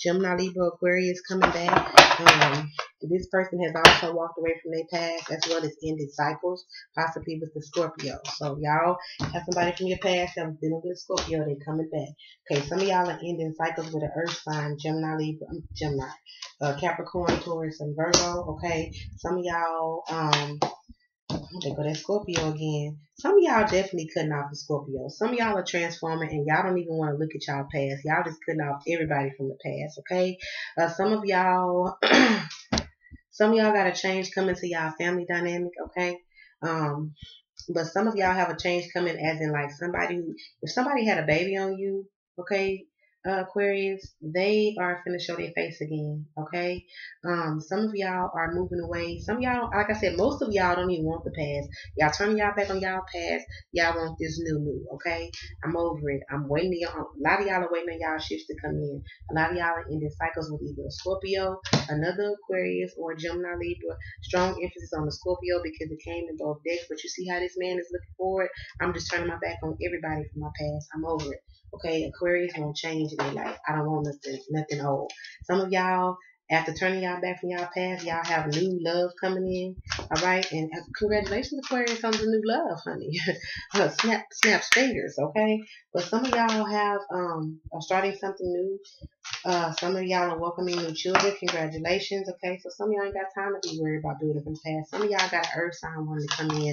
Gemini Libra Aquarius coming back. Um, this person has also walked away from their past as well as ended cycles, possibly with the Scorpio. So y'all have somebody from your past that was dealing with Scorpio, they coming back. Okay, some of y'all are ending cycles with an Earth sign, Gemini Libra, um, Gemini, uh, Capricorn, Taurus, and Virgo. Okay, some of y'all um there go that Scorpio again. Some of y'all definitely cutting off the Scorpio. Some of y'all are transforming and y'all don't even want to look at y'all past. Y'all just cutting off everybody from the past, okay? Uh, some of y'all, some of y'all got a change coming to y'all family dynamic, okay? Um, but some of y'all have a change coming as in like somebody, if somebody had a baby on you, okay, uh, Aquarius, they are finna show their face again. Okay. Um, some of y'all are moving away. Some y'all, like I said, most of y'all don't even want the past. Y'all turning y'all back on y'all past. Y'all want this new new. Okay. I'm over it. I'm waiting. Y'all, a lot of y'all are waiting on y'all shifts to come in. A lot of y'all are ending cycles with either a Scorpio, another Aquarius, or Gemini Libra. Strong emphasis on the Scorpio because it came in both decks. But you see how this man is looking forward. I'm just turning my back on everybody from my past. I'm over it. Okay, Aquarius won't change in their life. I don't want nothing, nothing old. Some of y'all, after turning y'all back from y'all past, y'all have new love coming in. All right, and uh, congratulations, Aquarius, on the new love, honey. Uh, snap, snaps fingers, okay. But some of y'all have um are starting something new. Uh, some of y'all are welcoming new children. Congratulations, okay. So some of y'all ain't got time to be worried about building from the past. Some of y'all got an Earth sign wanting to come in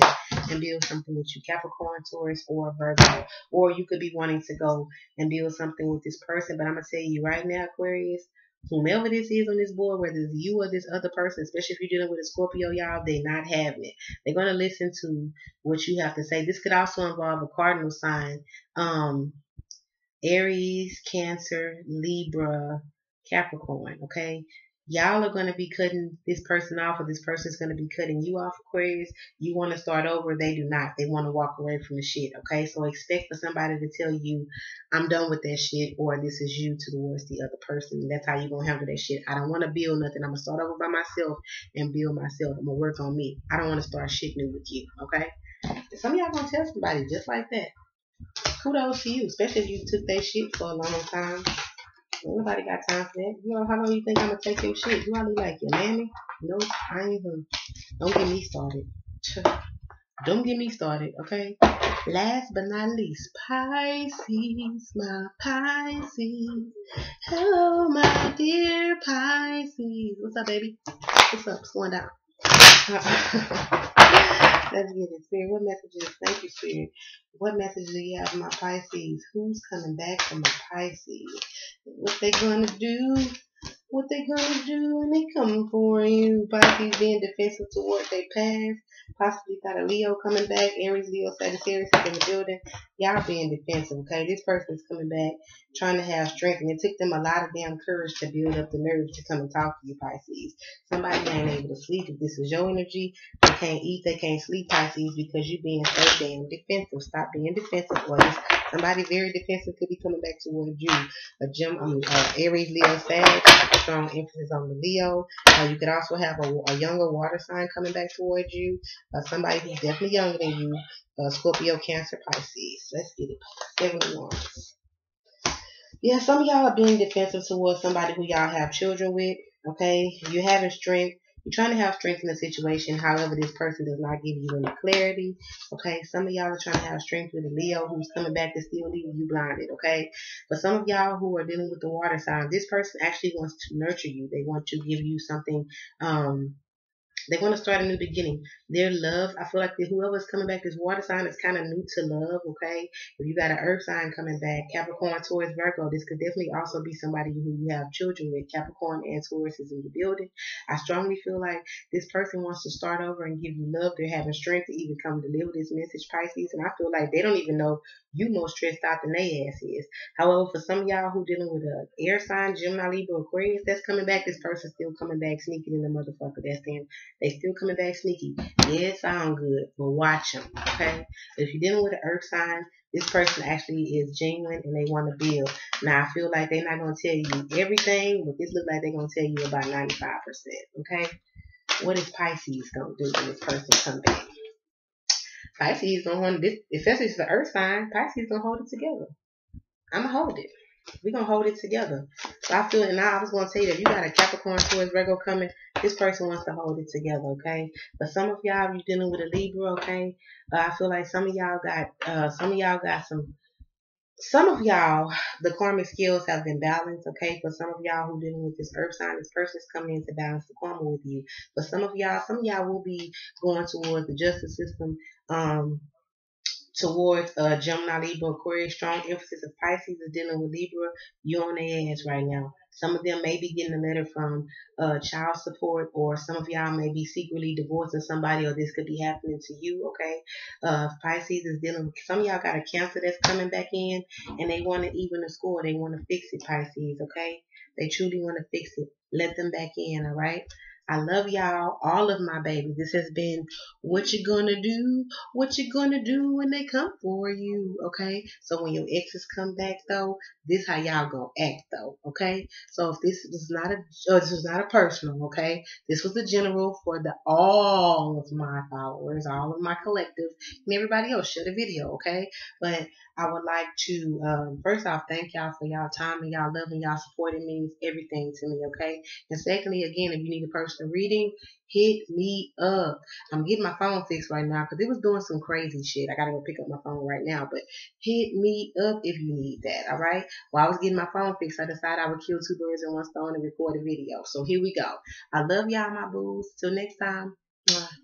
and build something with you, Capricorn, Taurus, or Virgo. Or you could be wanting to go and build something with this person. But I'm gonna tell you right now, Aquarius, whomever this is on this board, whether it's you or this other person, especially if you're dealing with a Scorpio, y'all, they're not having it. They're gonna listen to what you have to say. This could also involve a cardinal sign, um, Aries, Cancer, Libra, Capricorn. Okay, y'all are going to be cutting this person off or this person's going to be cutting you off aquarius. You want to start over they do not. They want to walk away from the shit okay? So expect for somebody to tell you i'm done with that shit or this is you towards the other person. That's how you're going to handle that shit. I don't want to build nothing. I'm going to start over by myself and build myself. I'm going to work on me. I don't want to start shit new with you okay? Some of y'all going to tell somebody just like that. Kudos to you especially if you took that shit for a long time Nobody got time for that. You know how long you think I'm gonna take your shit? You only like your mammy? No, I ain't her. Don't get me started. Don't get me started, okay? Last but not least, Pisces, my Pisces. Hello, my dear Pisces. What's up, baby? What's up? What's going down? Let's get it, Spirit. What messages? Thank you, Spirit. What message do you have for my Pisces? Who's coming back from my Pisces? What they gonna do? What they gonna do when they come for you? Pisces being defensive toward their past. Possibly got a Leo coming back. Aries, Leo, Sagittarius in the building. Y'all being defensive, okay? This person's coming back trying to have strength. And it took them a lot of damn courage to build up the nerve to come and talk to you, Pisces. Somebody ain't able to sleep. If this is your energy, they can't eat, they can't sleep, Pisces, because you being so damn defensive. Stop being defensive, boys. Somebody very defensive could be coming back towards you. A Gem, mean, uh, Aries, Leo, Sag, strong emphasis on the Leo. Uh, you could also have a, a, younger water sign coming back towards you. Uh, somebody who's definitely younger than you. Uh, Scorpio, Cancer, Pisces. Let's get it. Seven wands. Yeah, some of y'all are being defensive towards somebody who y'all have children with. Okay, you're having strength you're trying to have strength in the situation. However, this person does not give you any clarity. Okay. Some of y'all are trying to have strength with a Leo who's coming back to still leaving you blinded. Okay. But some of y'all who are dealing with the water sign, this person actually wants to nurture you. They want to give you something, um, they want to start a new beginning. Their love, I feel like the, whoever's coming back, this water sign is kind of new to love, okay? If you got an earth sign coming back, Capricorn, Taurus, Virgo, this could definitely also be somebody who you have children with. Capricorn and Taurus is in the building. I strongly feel like this person wants to start over and give you love. They're having strength to even come deliver this message, Pisces. And I feel like they don't even know you more stressed out than they ass is. However, for some of y'all who dealing with a air sign, Gemini, Libra, Aquarius, that's coming back, this person's still coming back sneaking in the motherfucker. That's saying they still coming back sneaky. Yeah, it sound good, but watch them, okay? If you're dealing with an earth sign, this person actually is genuine and they want to build. Now, I feel like they're not going to tell you everything, but this looks like they're going to tell you about 95%, okay? What is Pisces going to do when this person come back? Pisces gonna hold this, especially it's the earth sign, Pisces gonna hold it together. I'ma hold it. We're gonna hold it together. So I feel and I was gonna say that if you got a Capricorn Taurus Virgo coming, this person wants to hold it together, okay? But some of y'all you're dealing with a Libra, okay? Uh, I feel like some of y'all got uh some of y'all got some some of y'all, the karmic skills have been balanced, okay? For some of y'all who dealing with this earth sign, this person is coming in to balance the karma with you. But some of y'all, some of y'all will be going towards the justice system, um, towards uh, Gemini, Libra, Aquarius. Strong emphasis of Pisces is dealing with Libra. You on their ass right now. Some of them may be getting a letter from uh, child support, or some of y'all may be secretly divorcing somebody, or this could be happening to you. Okay, uh, Pisces is dealing with some of y'all got a Cancer that's coming back in, and they want to even the score. They want to fix it, Pisces. Okay, they truly want to fix it. Let them back in. All right. I love y'all, all of my babies. This has been what you gonna do, what you gonna do when they come for you, okay? So when your exes come back though, this how y'all gonna act though, okay? So if this was not a, oh, this was not a personal, okay? This was a general for the all of my followers, all of my collective, and everybody else. Share the video, okay? But I would like to um, first off thank y'all for y'all time and y'all love and y'all supporting means everything to me, okay? And secondly, again, if you need a personal reading, hit me up. I'm getting my phone fixed right now because it was doing some crazy shit. I gotta go pick up my phone right now, but hit me up if you need that, all right? While I was getting my phone fixed, I decided I would kill two birds in one stone and record a video. So here we go. I love y'all, my boos. Till next time. Mwah.